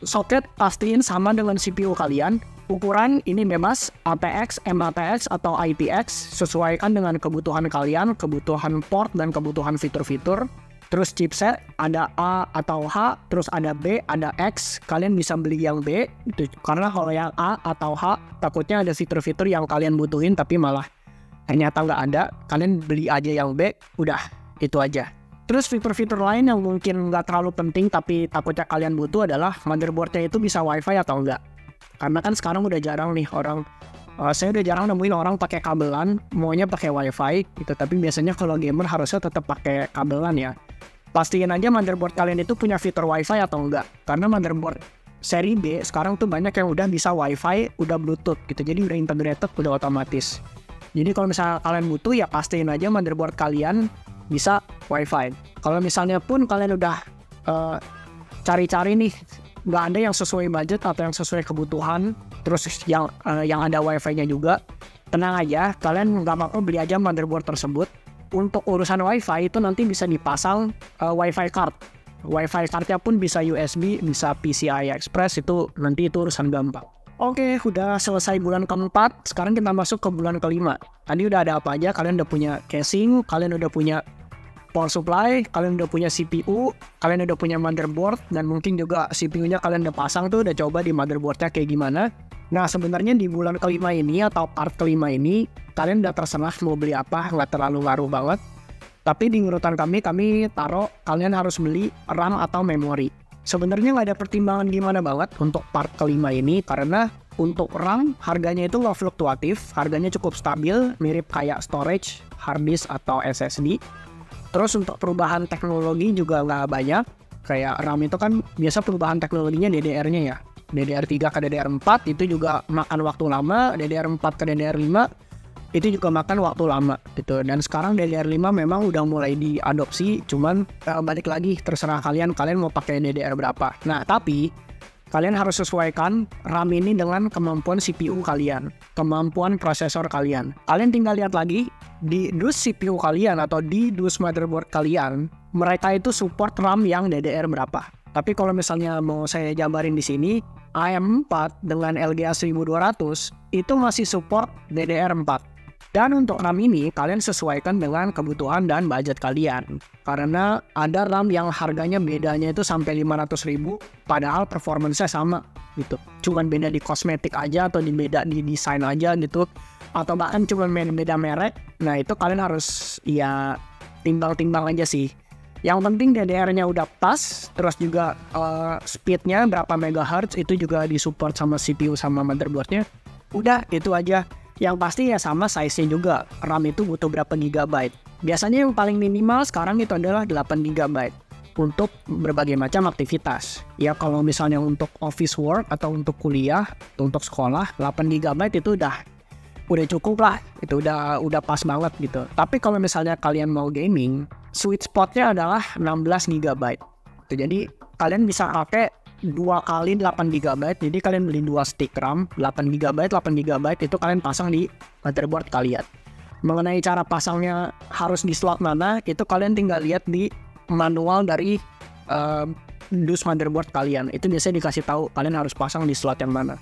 soket pastiin sama dengan CPU kalian. Ukuran ini bebas ATX, MATX, atau ITX sesuaikan dengan kebutuhan kalian, kebutuhan port dan kebutuhan fitur-fitur. terus chipset ada A atau H, terus ada B, ada X. Kalian bisa beli yang B, itu karena kalau yang A atau H takutnya ada fitur-fitur yang kalian butuhin tapi malah ternyata nggak ada. Kalian beli aja yang B, udah itu aja. Terus fitur-fitur lain yang mungkin nggak terlalu penting tapi takutnya kalian butuh adalah motherboardnya itu bisa WiFi atau enggak. Karena kan sekarang udah jarang nih orang uh, saya udah jarang nemuin orang pakai kabelan maunya pakai wifi gitu. Tapi biasanya kalau gamer harusnya tetap pakai kabelan ya. Pastiin aja motherboard kalian itu punya fitur wifi atau enggak karena motherboard seri B sekarang tuh banyak yang udah bisa wifi udah bluetooth gitu. Jadi udah integrated udah otomatis. Jadi kalau misalnya kalian butuh ya pastiin aja motherboard kalian bisa wifi. Kalau misalnya pun kalian udah uh, cari-cari nih nggak ada yang sesuai budget atau yang sesuai kebutuhan terus yang uh, yang ada wifi-nya juga tenang aja kalian nggak apa-apa beli aja motherboard tersebut. Untuk urusan wifi itu nanti bisa dipasang uh, wifi card. Wifi cardnya pun bisa USB bisa PCI Express itu nanti itu urusan gampang Oke, udah selesai bulan keempat. Sekarang kita masuk ke bulan kelima. Tadi udah ada apa aja? Kalian udah punya casing, kalian udah punya power supply, kalian udah punya CPU, kalian udah punya motherboard, dan mungkin juga CPU-nya kalian udah pasang tuh, udah coba di motherboardnya kayak gimana. Nah, sebenarnya di bulan kelima ini atau part kelima ini, kalian udah terserah mau beli apa, nggak terlalu ngaruh banget. Tapi di urutan kami, kami taruh kalian harus beli RAM atau memori. Sebenarnya nggak ada pertimbangan gimana banget untuk part kelima ini, karena untuk RAM harganya itu nggak fluktuatif, harganya cukup stabil, mirip kayak storage, hard disk atau SSD. Terus untuk perubahan teknologi juga nggak banyak. Kayak RAM itu kan biasa perubahan teknologinya DDR-nya ya. DDR3 ke DDR4 itu juga makan waktu lama, DDR4 ke DDR5 itu juga makan waktu lama gitu. Dan sekarang DDR5 memang udah mulai diadopsi, cuman eh, balik lagi terserah kalian kalian mau pakai DDR berapa. Nah, tapi kalian harus sesuaikan RAM ini dengan kemampuan CPU kalian, kemampuan prosesor kalian. Kalian tinggal lihat lagi di dus CPU kalian atau di dus motherboard kalian, mereka itu support RAM yang DDR berapa. Tapi kalau misalnya mau saya jabarin di sini, AM4 dengan LGA 1200 itu masih support DDR4. Dan untuk RAM ini, kalian sesuaikan dengan kebutuhan dan budget kalian. Karena ada RAM yang harganya bedanya itu sampai 500 ribu, padahal performance-nya sama gitu. Cuman beda di kosmetik aja atau di beda di desain aja gitu. Atau bahkan cuma beda merek. Nah itu kalian harus ya timbang-timbang aja sih. Yang penting DDR-nya udah pas, terus juga uh, speed-nya berapa megahertz itu juga disupport sama CPU sama motherboard-nya. Udah, itu aja yang pasti ya sama size-nya juga. RAM itu butuh berapa gigabyte. Biasanya yang paling minimal sekarang itu adalah 8 gigabyte untuk berbagai macam aktivitas. Ya kalau misalnya untuk office work atau untuk kuliah, untuk sekolah, 8 gigabyte itu udah udah cukup lah. Itu udah udah pas banget gitu. Tapi kalau misalnya kalian mau gaming, sweet spotnya adalah 16 gigabyte. Jadi kalian bisa pakai dua kali 8 GB jadi kalian beli dua stick RAM 8 GB 8 GB itu kalian pasang di motherboard kalian. Mengenai cara pasangnya harus di slot mana itu kalian tinggal lihat di manual dari uh, dus motherboard kalian. Itu biasanya dikasih tahu kalian harus pasang di slot yang mana.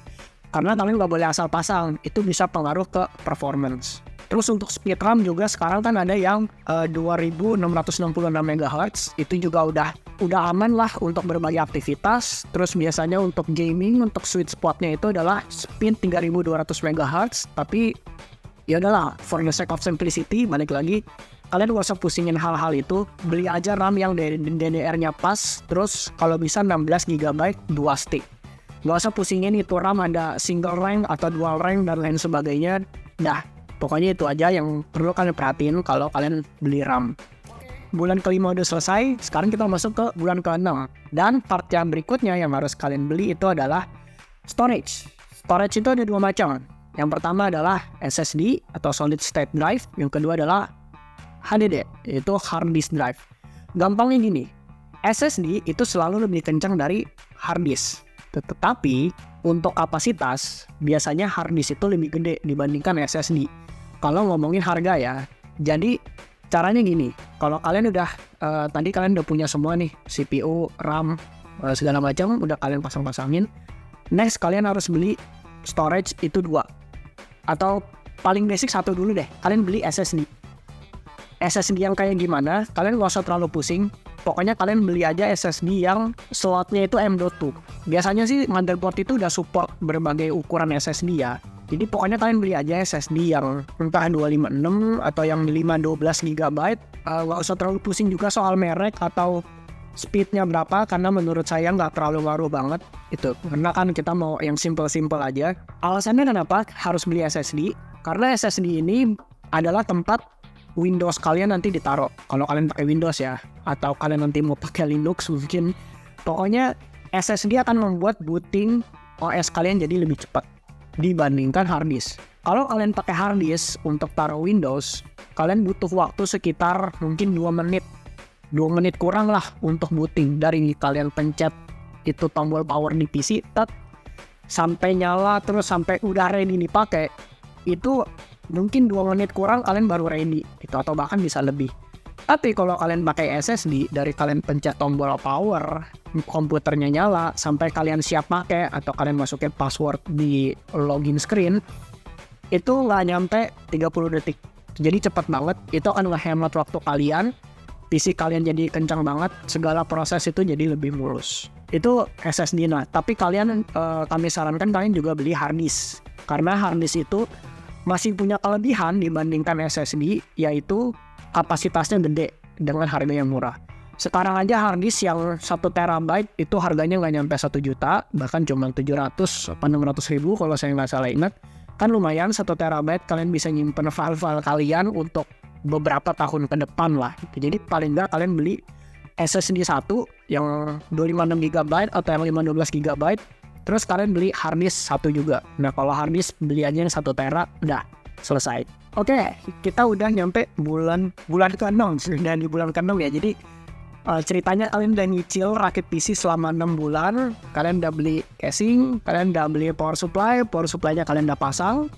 Karena kalian nggak boleh asal pasang itu bisa pengaruh ke performance Terus untuk speed RAM juga sekarang kan ada yang uh, 2666 MHz itu juga udah udah aman lah untuk berbagai aktivitas. Terus biasanya untuk gaming untuk sweet spotnya itu adalah speed 3200 MHz tapi ya udahlah for the sake of simplicity balik lagi kalian gak usah pusingin hal-hal itu. Beli aja RAM yang DDR-nya pas. Terus kalau bisa 16 GB dua stick. Gak usah pusingin itu RAM ada single rank atau dual rank dan lain sebagainya. Dah Pokoknya itu aja yang perlu kalian perhatiin kalau kalian beli RAM. Bulan kelima udah selesai, sekarang kita masuk ke bulan ke-6. Dan part yang berikutnya yang harus kalian beli itu adalah storage. Storage itu ada dua macam. Yang pertama adalah SSD atau solid state drive, yang kedua adalah HDD, yaitu hard disk drive. Gampangnya gini, SSD itu selalu lebih kencang dari hard disk. Tetapi untuk kapasitas, biasanya hard disk itu lebih gede dibandingkan SSD kalau ngomongin harga ya. Jadi caranya gini, kalau kalian udah uh, tadi kalian udah punya semua nih CPU, RAM, uh, segala macam udah kalian pasang-pasangin. Next kalian harus beli storage itu dua atau paling basic satu dulu deh. Kalian beli SSD. SSD yang kayak gimana, kalian nggak usah terlalu pusing. Pokoknya kalian beli aja SSD yang slotnya itu M.2. Biasanya sih motherboard itu udah support berbagai ukuran SSD ya. Jadi pokoknya kalian beli aja SSD yang entah 256 atau yang 512 GB. Uh, nggak usah terlalu pusing juga soal merek atau speednya berapa karena menurut saya nggak terlalu ngaruh banget itu karena kan kita mau yang simple-simple aja alasannya kenapa harus beli SSD karena SSD ini adalah tempat Windows kalian nanti ditaruh. Kalau kalian pakai Windows ya. Atau kalian nanti mau pakai Linux mungkin. Pokoknya SSD akan membuat booting OS kalian jadi lebih cepat dibandingkan hard disk. Kalau kalian pakai hard disk untuk taruh Windows kalian butuh waktu sekitar mungkin 2 menit. 2 menit kurang lah untuk booting. Dari kalian pencet itu tombol power di PC tet sampai nyala terus sampai udah ready dipakai itu mungkin dua menit kurang kalian baru ready itu atau bahkan bisa lebih. Tapi kalau kalian pakai SSD dari kalian pencet tombol power komputernya nyala sampai kalian siap pakai atau kalian masukin password di login screen itu nggak nyampe 30 detik. Jadi cepat banget itu akan ngehemat waktu kalian PC kalian jadi kencang banget segala proses itu jadi lebih mulus. Itu SSD nah tapi kalian uh, kami sarankan kalian juga beli hard karena hard itu masih punya kelebihan dibandingkan SSD yaitu kapasitasnya gede dengan harga yang murah. Sekarang aja hard disk yang 1 terabyte itu harganya nggak nyampe 1 juta, bahkan cuma 700 atau 600 ribu kalau saya nggak salah ingat. Kan lumayan 1 terabyte kalian bisa nyimpen file-file kalian untuk beberapa tahun ke depan lah. Jadi paling nggak kalian beli SSD 1 yang 256 GB atau yang 512 GB Terus kalian beli harddisk satu juga. Nah kalau harddisk beli aja yang satu tera, udah selesai. Oke, okay, kita udah nyampe bulan bulan ke-6 dan di bulan ke-6 ya. Jadi uh, ceritanya kalian udah nyicil rakit PC selama 6 bulan, kalian udah beli casing, kalian udah beli power supply, power supply-nya kalian udah pasang.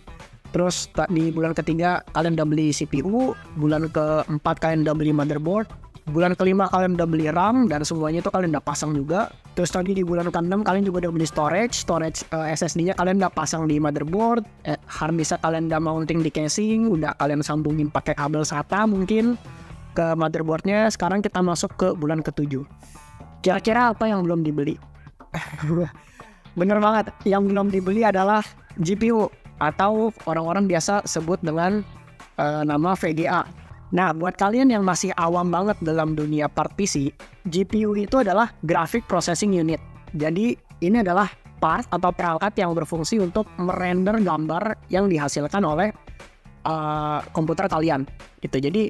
Terus di bulan ketiga kalian udah beli CPU, bulan keempat kalian udah beli motherboard, bulan kelima kalian udah beli RAM dan semuanya itu kalian udah pasang juga. Terus tadi di bulan ke-6 kalian juga udah beli storage. Storage uh, eh, SSD-nya kalian udah pasang di motherboard. Eh, disk kalian udah mounting di casing udah kalian sambungin pakai kabel SATA mungkin ke motherboardnya. Sekarang kita masuk ke bulan ke-7 kira-kira apa yang belum dibeli? [LAUGHS] Bener banget. Yang belum dibeli adalah GPU atau orang-orang biasa sebut dengan uh, nama VGA Nah, buat kalian yang masih awam banget dalam dunia part PC, GPU itu adalah Graphic Processing Unit. Jadi, ini adalah part atau perangkat yang berfungsi untuk merender gambar yang dihasilkan oleh uh, komputer kalian. Gitu. Jadi,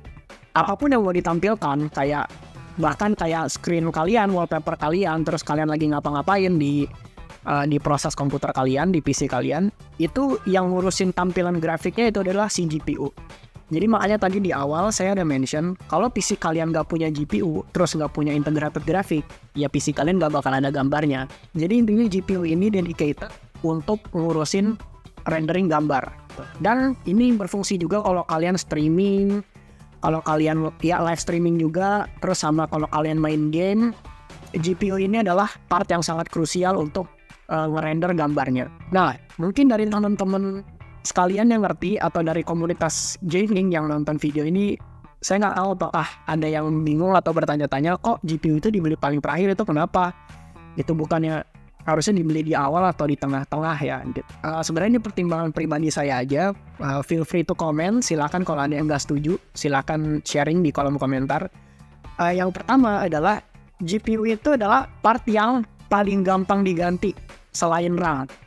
apa pun yang mau ditampilkan, kayak bahkan kayak screen kalian, wallpaper kalian, terus kalian lagi ngapa-ngapain di uh, di proses komputer kalian, di PC kalian, itu yang ngurusin tampilan grafiknya itu adalah si GPU. Jadi makanya tadi di awal saya ada mention kalau PC kalian nggak punya GPU terus nggak punya integrated grafik, ya PC kalian nggak bakal ada gambarnya. Jadi intinya GPU ini dedicated untuk ngurusin rendering gambar. Dan ini berfungsi juga kalau kalian streaming, kalau kalian ya live streaming juga, terus sama kalau kalian main game, GPU ini adalah part yang sangat krusial untuk uh, ngerender gambarnya. Nah, mungkin dari teman-teman sekalian yang ngerti atau dari komunitas gaming yang nonton video ini saya nggak tahu apakah ada yang bingung atau bertanya-tanya kok GPU itu dibeli paling terakhir itu kenapa? Itu bukannya harusnya dibeli di awal atau di tengah-tengah ya. Uh, sebenarnya ini pertimbangan pribadi saya aja. Uh, feel free to comment. Silakan kalau ada yang nggak setuju silakan sharing di kolom komentar. Uh, yang pertama adalah GPU itu adalah part yang paling gampang diganti selain RAM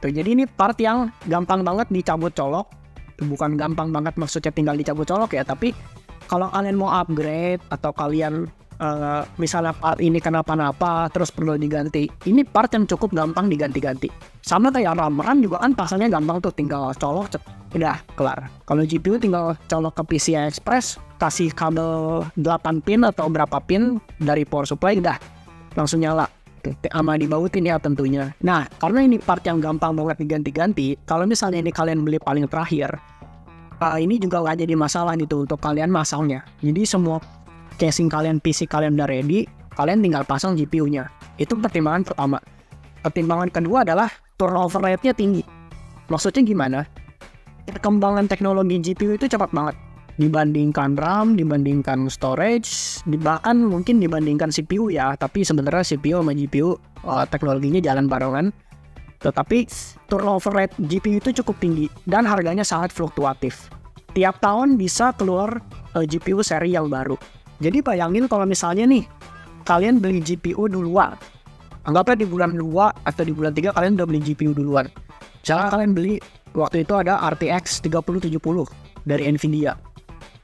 Tuh, jadi ini part yang gampang banget dicabut colok. Bukan gampang banget maksudnya tinggal dicabut colok ya, tapi kalau kalian mau upgrade atau kalian uh, misalnya part ini kenapa-napa terus perlu diganti, ini part yang cukup gampang diganti-ganti. Sama kayak RAM, RAM juga kan pasangnya gampang tuh, tinggal colok, cet, udah kelar. Kalau GPU tinggal colok ke PCI Express, kasih kabel 8 pin atau berapa pin dari power supply, udah langsung nyala sama dibautin ya tentunya. Nah, karena ini part yang gampang banget diganti-ganti, kalau misalnya ini kalian beli paling terakhir, uh, ini juga nggak jadi masalah gitu untuk kalian masangnya. Jadi semua casing kalian, PC kalian udah ready, kalian tinggal pasang GPU-nya. Itu pertimbangan pertama. Pertimbangan kedua adalah turnover rate-nya tinggi. Maksudnya gimana? Perkembangan teknologi GPU itu cepat banget. Dibandingkan RAM, dibandingkan storage, bahkan mungkin dibandingkan CPU ya. Tapi sebenarnya CPU sama GPU uh, teknologinya jalan barengan. Tetapi turnover rate GPU itu cukup tinggi dan harganya sangat fluktuatif. Tiap tahun bisa keluar uh, GPU seri yang baru. Jadi bayangin kalau misalnya nih kalian beli GPU duluan. Anggaplah di bulan 2 atau di bulan 3 kalian udah beli GPU duluan. Jangan kalian beli waktu itu ada RTX 3070 dari Nvidia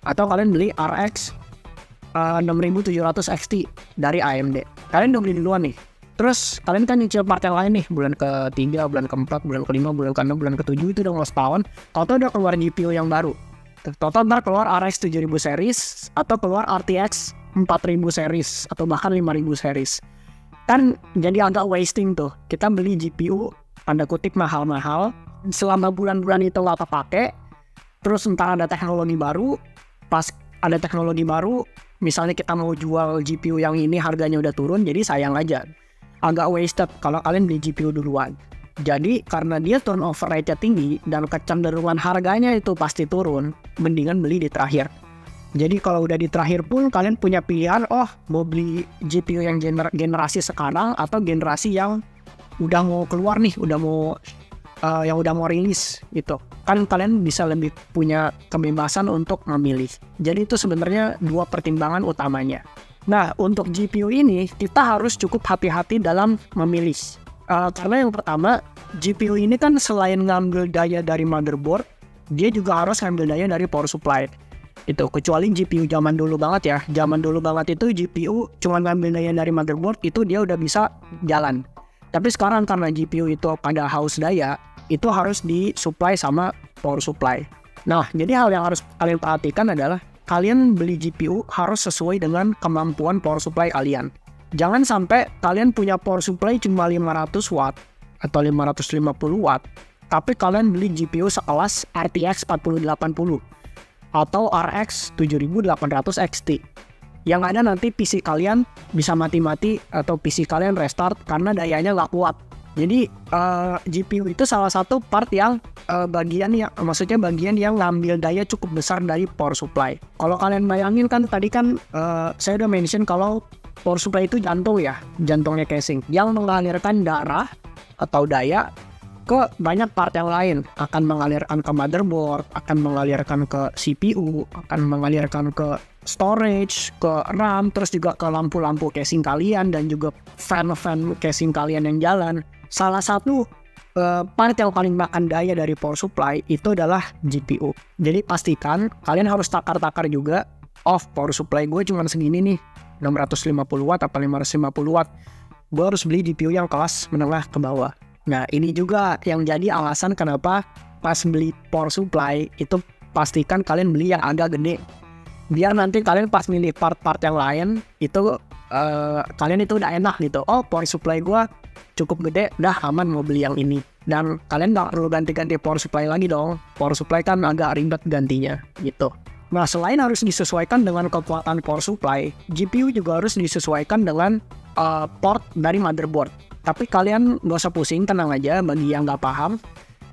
atau kalian beli RX uh, 6700 XT dari AMD. Kalian udah beli duluan nih. Terus kalian kan nyicil part yang lain nih bulan ketiga, bulan keempat, bulan kelima, bulan keenam, bulan ketujuh itu udah ngelos tahun. Total udah keluar GPU yang baru. Total ntar keluar RX 7000 series atau keluar RTX 4000 series atau bahkan 5000 series. Kan jadi agak wasting tuh. Kita beli GPU tanda kutip mahal-mahal selama bulan-bulan itu nggak kepake terus entar ada teknologi baru pas ada teknologi baru misalnya kita mau jual GPU yang ini harganya udah turun jadi sayang aja. Agak wasted kalau kalian beli GPU duluan. Jadi karena dia turnover rate-nya tinggi dan kecenderungan harganya itu pasti turun mendingan beli di terakhir. Jadi kalau udah di terakhir pun kalian punya pilihan oh mau beli GPU yang gener generasi sekarang atau generasi yang udah mau keluar nih udah mau uh, yang udah mau rilis gitu. Kan kalian bisa lebih punya kebebasan untuk memilih. Jadi itu sebenarnya dua pertimbangan utamanya. Nah untuk GPU ini kita harus cukup hati-hati dalam memilih. Uh, karena yang pertama GPU ini kan selain ngambil daya dari motherboard dia juga harus ngambil daya dari power supply. Itu kecuali GPU zaman dulu banget ya. Zaman dulu banget itu GPU cuma ngambil daya dari motherboard itu dia udah bisa jalan. Tapi sekarang karena GPU itu pada haus daya itu harus disuplai sama power supply. Nah, jadi hal yang harus kalian perhatikan adalah kalian beli GPU harus sesuai dengan kemampuan power supply kalian. Jangan sampai kalian punya power supply cuma 500 watt atau 550 watt, tapi kalian beli GPU sekelas RTX 4080 atau RX 7800 XT. Yang ada nanti PC kalian bisa mati-mati atau PC kalian restart karena dayanya nggak kuat jadi uh, eh, GPU itu salah satu part yang uh, bagian yang maksudnya bagian yang ngambil daya cukup besar dari power supply. Kalau kalian bayangin kan tadi kan uh, saya udah mention kalau power supply itu jantung ya, jantungnya casing. Yang mengalirkan darah atau daya ke banyak part yang lain. Akan mengalirkan ke motherboard, akan mengalirkan ke CPU, akan mengalirkan ke storage, ke RAM, terus juga ke lampu-lampu casing kalian dan juga fan-fan casing kalian yang jalan salah satu uh, part yang paling makan daya dari power supply itu adalah GPU. Jadi pastikan kalian harus takar-takar juga. Off power supply gue cuma segini nih, 650 watt atau 550 watt. Gue harus beli GPU yang kelas menengah ke bawah. Nah ini juga yang jadi alasan kenapa pas beli power supply itu pastikan kalian beli yang agak gede. Biar nanti kalian pas milih part-part yang lain itu uh, kalian itu udah enak gitu. Oh power supply gue cukup gede, dah aman mau beli yang ini. Dan kalian nggak perlu ganti-ganti power supply lagi dong. Power supply kan agak ribet gantinya gitu. Nah, selain harus disesuaikan dengan kekuatan power supply, GPU juga harus disesuaikan dengan uh, port dari motherboard. Tapi kalian nggak usah pusing, tenang aja bagi yang nggak paham.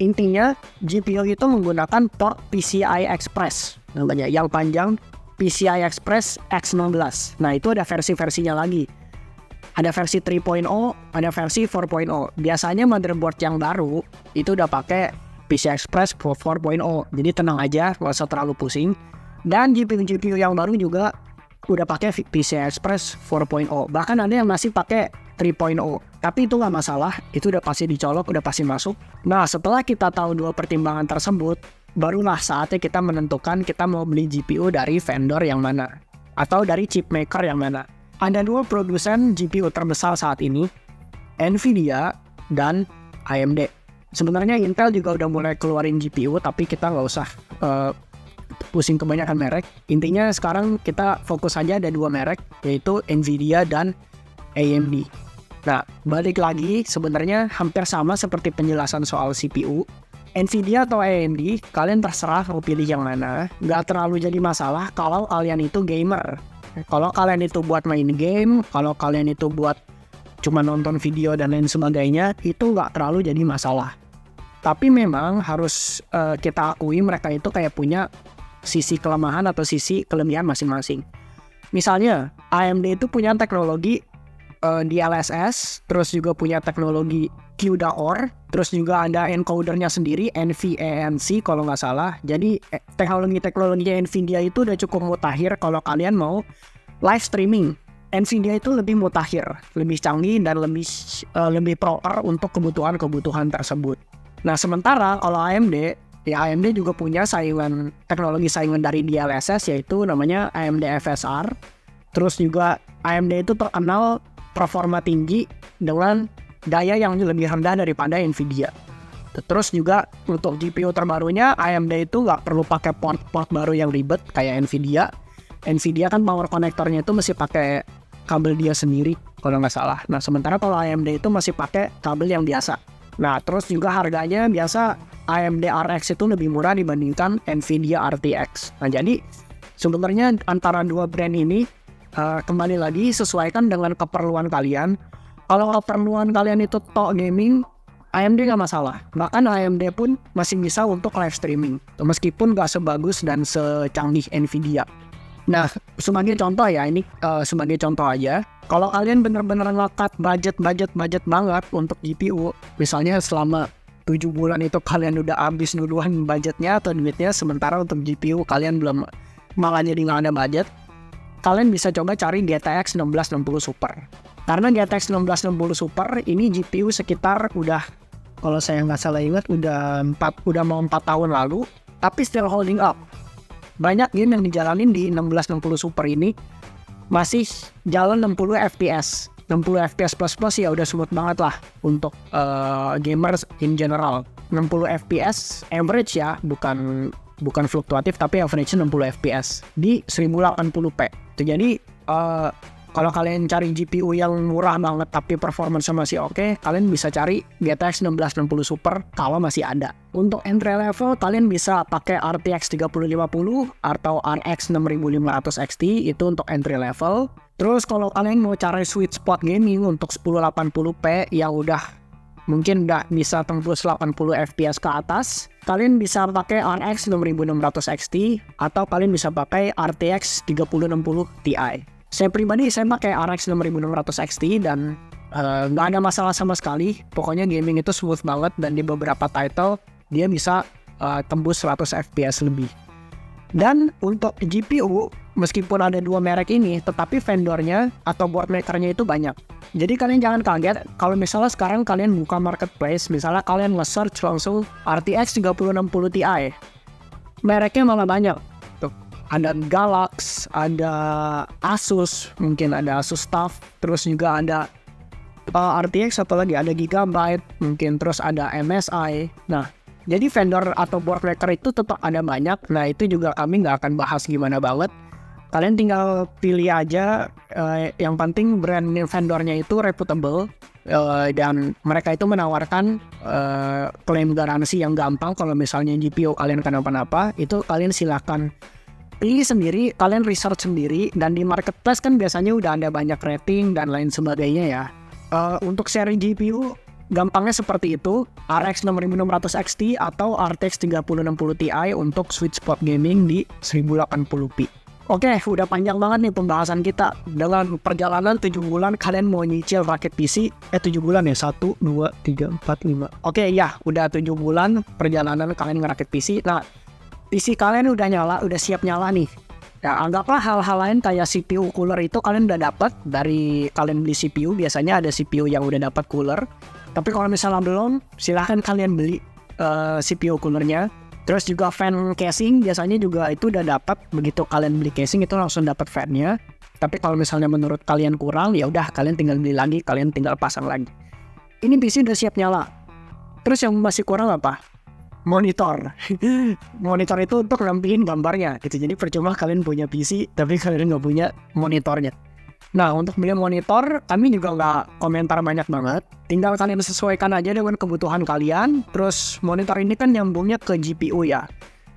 Intinya, GPU itu menggunakan port PCI Express namanya, yang panjang PCI Express X16. Nah, itu ada versi-versinya lagi ada versi 3.0, ada versi 4.0. Biasanya motherboard yang baru itu udah pakai PCI Express 4.0. Jadi tenang aja, nggak usah terlalu pusing. Dan GPU-GPU yang baru juga udah pakai PCI Express 4.0. Bahkan ada yang masih pakai 3.0. Tapi itu nggak masalah, itu udah pasti dicolok, udah pasti masuk. Nah, setelah kita tahu dua pertimbangan tersebut, barulah saatnya kita menentukan kita mau beli GPU dari vendor yang mana. Atau dari chip maker yang mana. Ada dua produsen GPU terbesar saat ini, Nvidia dan AMD. Sebenarnya Intel juga udah mulai keluarin GPU, tapi kita nggak usah uh, pusing kebanyakan merek. Intinya sekarang kita fokus saja ada dua merek, yaitu Nvidia dan AMD. Nah, balik lagi sebenarnya hampir sama seperti penjelasan soal CPU. Nvidia atau AMD, kalian terserah mau pilih yang mana. Nggak terlalu jadi masalah kalau kalian itu gamer. Kalau kalian itu buat main game, kalau kalian itu buat cuma nonton video dan lain sebagainya, itu nggak terlalu jadi masalah. Tapi memang harus uh, kita akui mereka itu kayak punya sisi kelemahan atau sisi kelebihan masing-masing. Misalnya, AMD itu punya teknologi uh, DLSS, terus juga punya teknologi CUDA-OR, terus juga ada encodernya sendiri, NVENC kalau nggak salah. Jadi eh, teknologi-teknologi NVIDIA itu udah cukup mutakhir kalau kalian mau live streaming. NVIDIA itu lebih mutakhir, lebih canggih dan lebih uh, lebih proper untuk kebutuhan-kebutuhan tersebut. Nah sementara kalau AMD ya AMD juga punya saingan teknologi saingan dari DLSS yaitu namanya AMD FSR. Terus juga AMD itu terkenal performa tinggi dengan daya yang lebih rendah daripada Nvidia. Terus juga untuk GPU terbarunya AMD itu nggak perlu pakai port-port baru yang ribet kayak Nvidia. Nvidia kan power konektornya itu masih pakai kabel dia sendiri kalau nggak salah. Nah sementara kalau AMD itu masih pakai kabel yang biasa. Nah terus juga harganya biasa AMD RX itu lebih murah dibandingkan Nvidia RTX. Nah jadi sebenarnya antara dua brand ini uh, kembali lagi sesuaikan dengan keperluan kalian. Kalau keperluan kalian itu tok gaming, AMD nggak masalah. Bahkan AMD pun masih bisa untuk live streaming, meskipun nggak sebagus dan secanggih Nvidia. Nah, sebagai contoh ya, ini uh, sebagai contoh aja. Kalau kalian bener-bener ngekat budget, budget, budget banget untuk GPU, misalnya selama 7 bulan itu kalian udah habis duluan budgetnya atau duitnya sementara untuk GPU kalian belum malah jadi nggak ada budget kalian bisa coba cari GTX 1660 Super karena GTX 1660 Super ini GPU sekitar udah kalau saya nggak salah ingat udah 4 udah mau 4 tahun lalu tapi still holding up banyak game yang dijalanin di 1660 Super ini masih jalan 60 FPS 60 FPS plus plus ya udah smooth banget lah untuk uh, gamers in general. 60 FPS average ya, bukan bukan fluktuatif tapi average 60 FPS di 1080p. Jadi uh, kalau kalian cari GPU yang murah banget tapi performance masih oke, okay, kalian bisa cari GTX 1660 Super kalau masih ada. Untuk entry level, kalian bisa pakai RTX 3050 atau RX 6500 XT itu untuk entry level. Terus kalau kalian mau cari sweet spot gaming untuk 1080p yang udah mungkin udah bisa tembus 80 fps ke atas, kalian bisa pakai RX 5600 XT atau kalian bisa pakai RTX 3060 Ti. Saya pribadi saya pakai RX 5600 XT dan eh, nggak uh, ada masalah sama sekali. Pokoknya gaming itu smooth banget dan di beberapa title dia bisa uh, tembus 100 fps lebih. Dan untuk GPU, meskipun ada dua merek ini, tetapi vendornya atau board makernya itu banyak. Jadi kalian jangan kaget kalau misalnya sekarang kalian buka marketplace, misalnya kalian nge-search langsung RTX 3060 Ti. Mereknya malah banyak. Ada Galax, ada Asus, mungkin ada Asus TUF, terus juga ada uh, RTX atau lagi ada Gigabyte, mungkin terus ada MSI. Nah, jadi vendor atau board maker itu tetap ada banyak. Nah itu juga kami nggak akan bahas gimana banget. Kalian tinggal pilih aja. Uh, yang penting brand vendornya itu reputable uh, dan mereka itu menawarkan uh, klaim garansi yang gampang. Kalau misalnya GPU kalian kenapa-napa, itu kalian silahkan pilih sendiri, kalian research sendiri, dan di marketplace kan biasanya udah ada banyak rating dan lain sebagainya ya. Uh, untuk sharing GPU, Gampangnya seperti itu, RX 6600 XT atau RTX 3060 Ti untuk sweet spot gaming di 1080p. Oke, udah panjang banget nih pembahasan kita. Dengan perjalanan 7 bulan kalian mau nyicil rakit PC. Eh 7 bulan ya? 1, 2, 3, 4, 5. Oke ya, udah 7 bulan perjalanan kalian ngerakit PC. Nah, PC kalian udah nyala, udah siap nyala nih. Nah, anggaplah hal-hal lain kayak CPU cooler itu kalian udah dapat dari kalian beli CPU. Biasanya ada CPU yang udah dapat cooler. Tapi kalau misalnya belum, silahkan kalian beli uh, eh, CPU coolernya. Terus juga fan casing biasanya juga itu udah dapat begitu kalian beli casing itu langsung dapat fannya. Tapi kalau misalnya menurut kalian kurang, ya udah kalian tinggal beli lagi, kalian tinggal pasang lagi. Ini PC udah siap nyala. Terus yang masih kurang apa? Monitor. [LAUGHS] monitor itu untuk nampilin gambarnya gitu. Jadi percuma kalian punya PC tapi kalian nggak punya monitornya. Nah, untuk beli monitor, kami juga nggak komentar banyak banget. Tinggal kalian sesuaikan aja dengan kebutuhan kalian. Terus monitor ini kan nyambungnya ke GPU ya.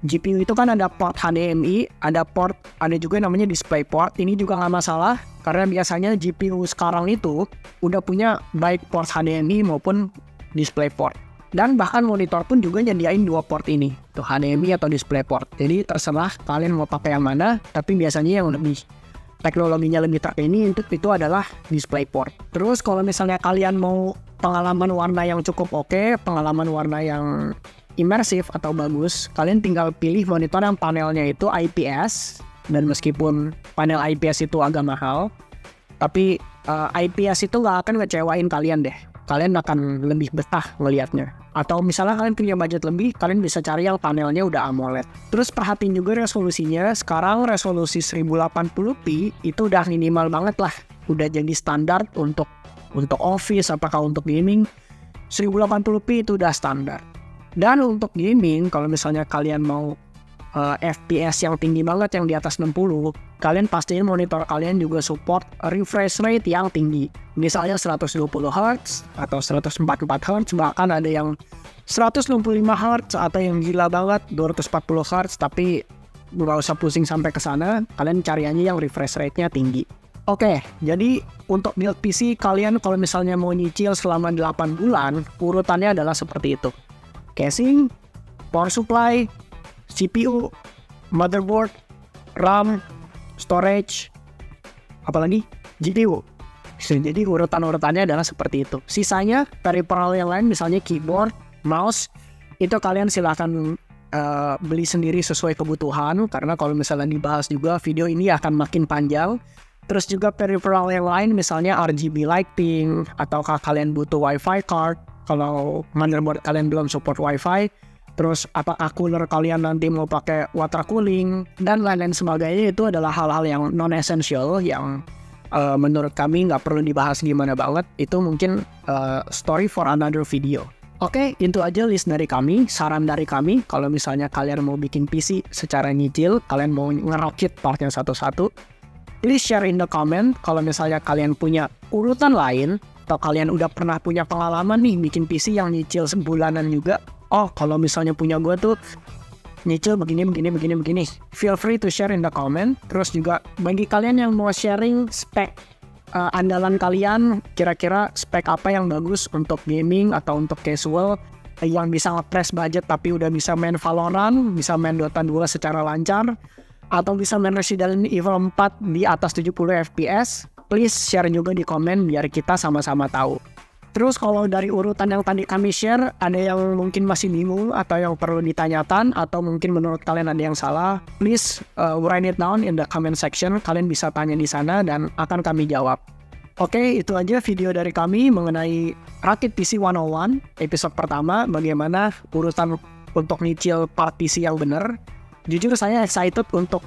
GPU itu kan ada port HDMI, ada port, ada juga namanya display port. Ini juga nggak masalah, karena biasanya GPU sekarang itu udah punya baik port HDMI maupun display port. Dan bahkan monitor pun juga nyediain dua port ini, tuh HDMI atau DisplayPort. Jadi terserah kalian mau pakai yang mana, tapi biasanya yang lebih teknologinya lebih terkini untuk itu adalah DisplayPort. Terus kalau misalnya kalian mau pengalaman warna yang cukup oke, pengalaman warna yang imersif atau bagus, kalian tinggal pilih monitor yang panelnya itu IPS dan meskipun panel IPS itu agak mahal, tapi uh, eh, IPS itu nggak akan ngecewain kalian deh. Kalian akan lebih betah ngelihatnya. Atau misalnya kalian punya budget lebih, kalian bisa cari yang panelnya udah AMOLED. Terus perhatiin juga resolusinya. Sekarang resolusi 1080p itu udah minimal banget lah. Udah jadi standar untuk untuk office apakah untuk gaming 1080p itu udah standar. Dan untuk gaming kalau misalnya kalian mau uh, eh, FPS yang tinggi banget yang di atas 60, kalian pastiin monitor kalian juga support refresh rate yang tinggi. Misalnya 120 Hz atau 144 Hz, bahkan ada yang 155 Hz atau yang gila banget 240 Hz, tapi nggak usah pusing sampai ke sana, kalian cari aja yang refresh rate-nya tinggi. Oke, jadi untuk build PC kalian kalau misalnya mau nyicil selama 8 bulan, urutannya adalah seperti itu. Casing, power supply, CPU, motherboard, RAM, storage, apalagi GPU. Jadi urutan-urutannya adalah seperti itu. Sisanya peripheral yang lain misalnya keyboard, mouse, itu kalian silahkan uh, beli sendiri sesuai kebutuhan karena kalau misalnya dibahas juga video ini akan makin panjang. Terus juga peripheral yang lain misalnya RGB lighting ataukah kalian butuh WiFi card kalau motherboard kalian belum support WiFi terus apakah cooler kalian nanti mau pakai water cooling dan lain-lain sebagainya itu adalah hal-hal yang non essential yang uh, menurut kami nggak perlu dibahas gimana banget itu mungkin uh, story for another video Oke, okay, itu aja list dari kami, saran dari kami. Kalau misalnya kalian mau bikin PC secara nyicil, kalian mau ngerokit partnya satu-satu, please share in the comment. Kalau misalnya kalian punya urutan lain, atau kalian udah pernah punya pengalaman nih bikin PC yang nyicil sebulanan juga, oh kalau misalnya punya gue tuh nyicil begini begini begini begini. Feel free to share in the comment. Terus juga bagi kalian yang mau sharing spek uh, andalan kalian kira-kira spek apa yang bagus untuk gaming atau untuk casual yang bisa nge-press budget tapi udah bisa main Valorant, bisa main Dota 2 secara lancar atau bisa main Resident Evil 4 di atas 70 FPS please share juga di komen biar kita sama-sama tahu Terus kalau dari urutan yang tadi kami share, ada yang mungkin masih bingung atau yang perlu ditanyakan atau mungkin menurut kalian ada yang salah, please uh, write it down in the comment section. Kalian bisa tanya di sana dan akan kami jawab. Oke, itu aja video dari kami mengenai Rakit PC 101 episode pertama, bagaimana urutan untuk nyicil part PC yang benar. Jujur saya excited untuk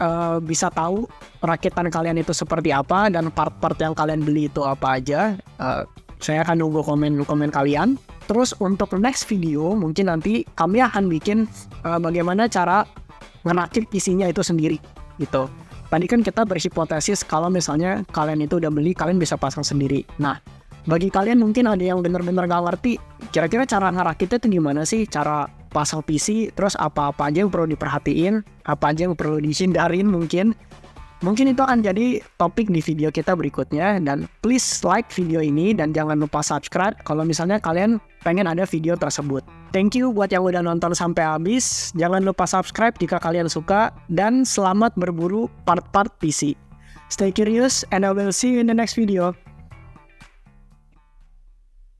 uh, bisa tahu rakitan kalian itu seperti apa dan part-part yang kalian beli itu apa aja. Uh, saya akan nunggu komen-komen kalian. Terus untuk next video mungkin nanti kami akan bikin uh, bagaimana cara ngerakit PC-nya itu sendiri gitu. Tadi kan kita berhipotesis kalau misalnya kalian itu udah beli, kalian bisa pasang sendiri. Nah, bagi kalian mungkin ada yang bener-bener gak ngerti, kira-kira cara ngerakitnya itu gimana sih? Cara pasang PC, terus apa-apa aja yang perlu diperhatiin, apa aja yang perlu dihindarin mungkin. Mungkin itu akan jadi topik di video kita berikutnya dan please like video ini dan jangan lupa subscribe kalau misalnya kalian pengen ada video tersebut. Thank you buat yang udah nonton sampai habis. Jangan lupa subscribe jika kalian suka dan selamat berburu part-part PC. Stay curious and I will see you in the next video.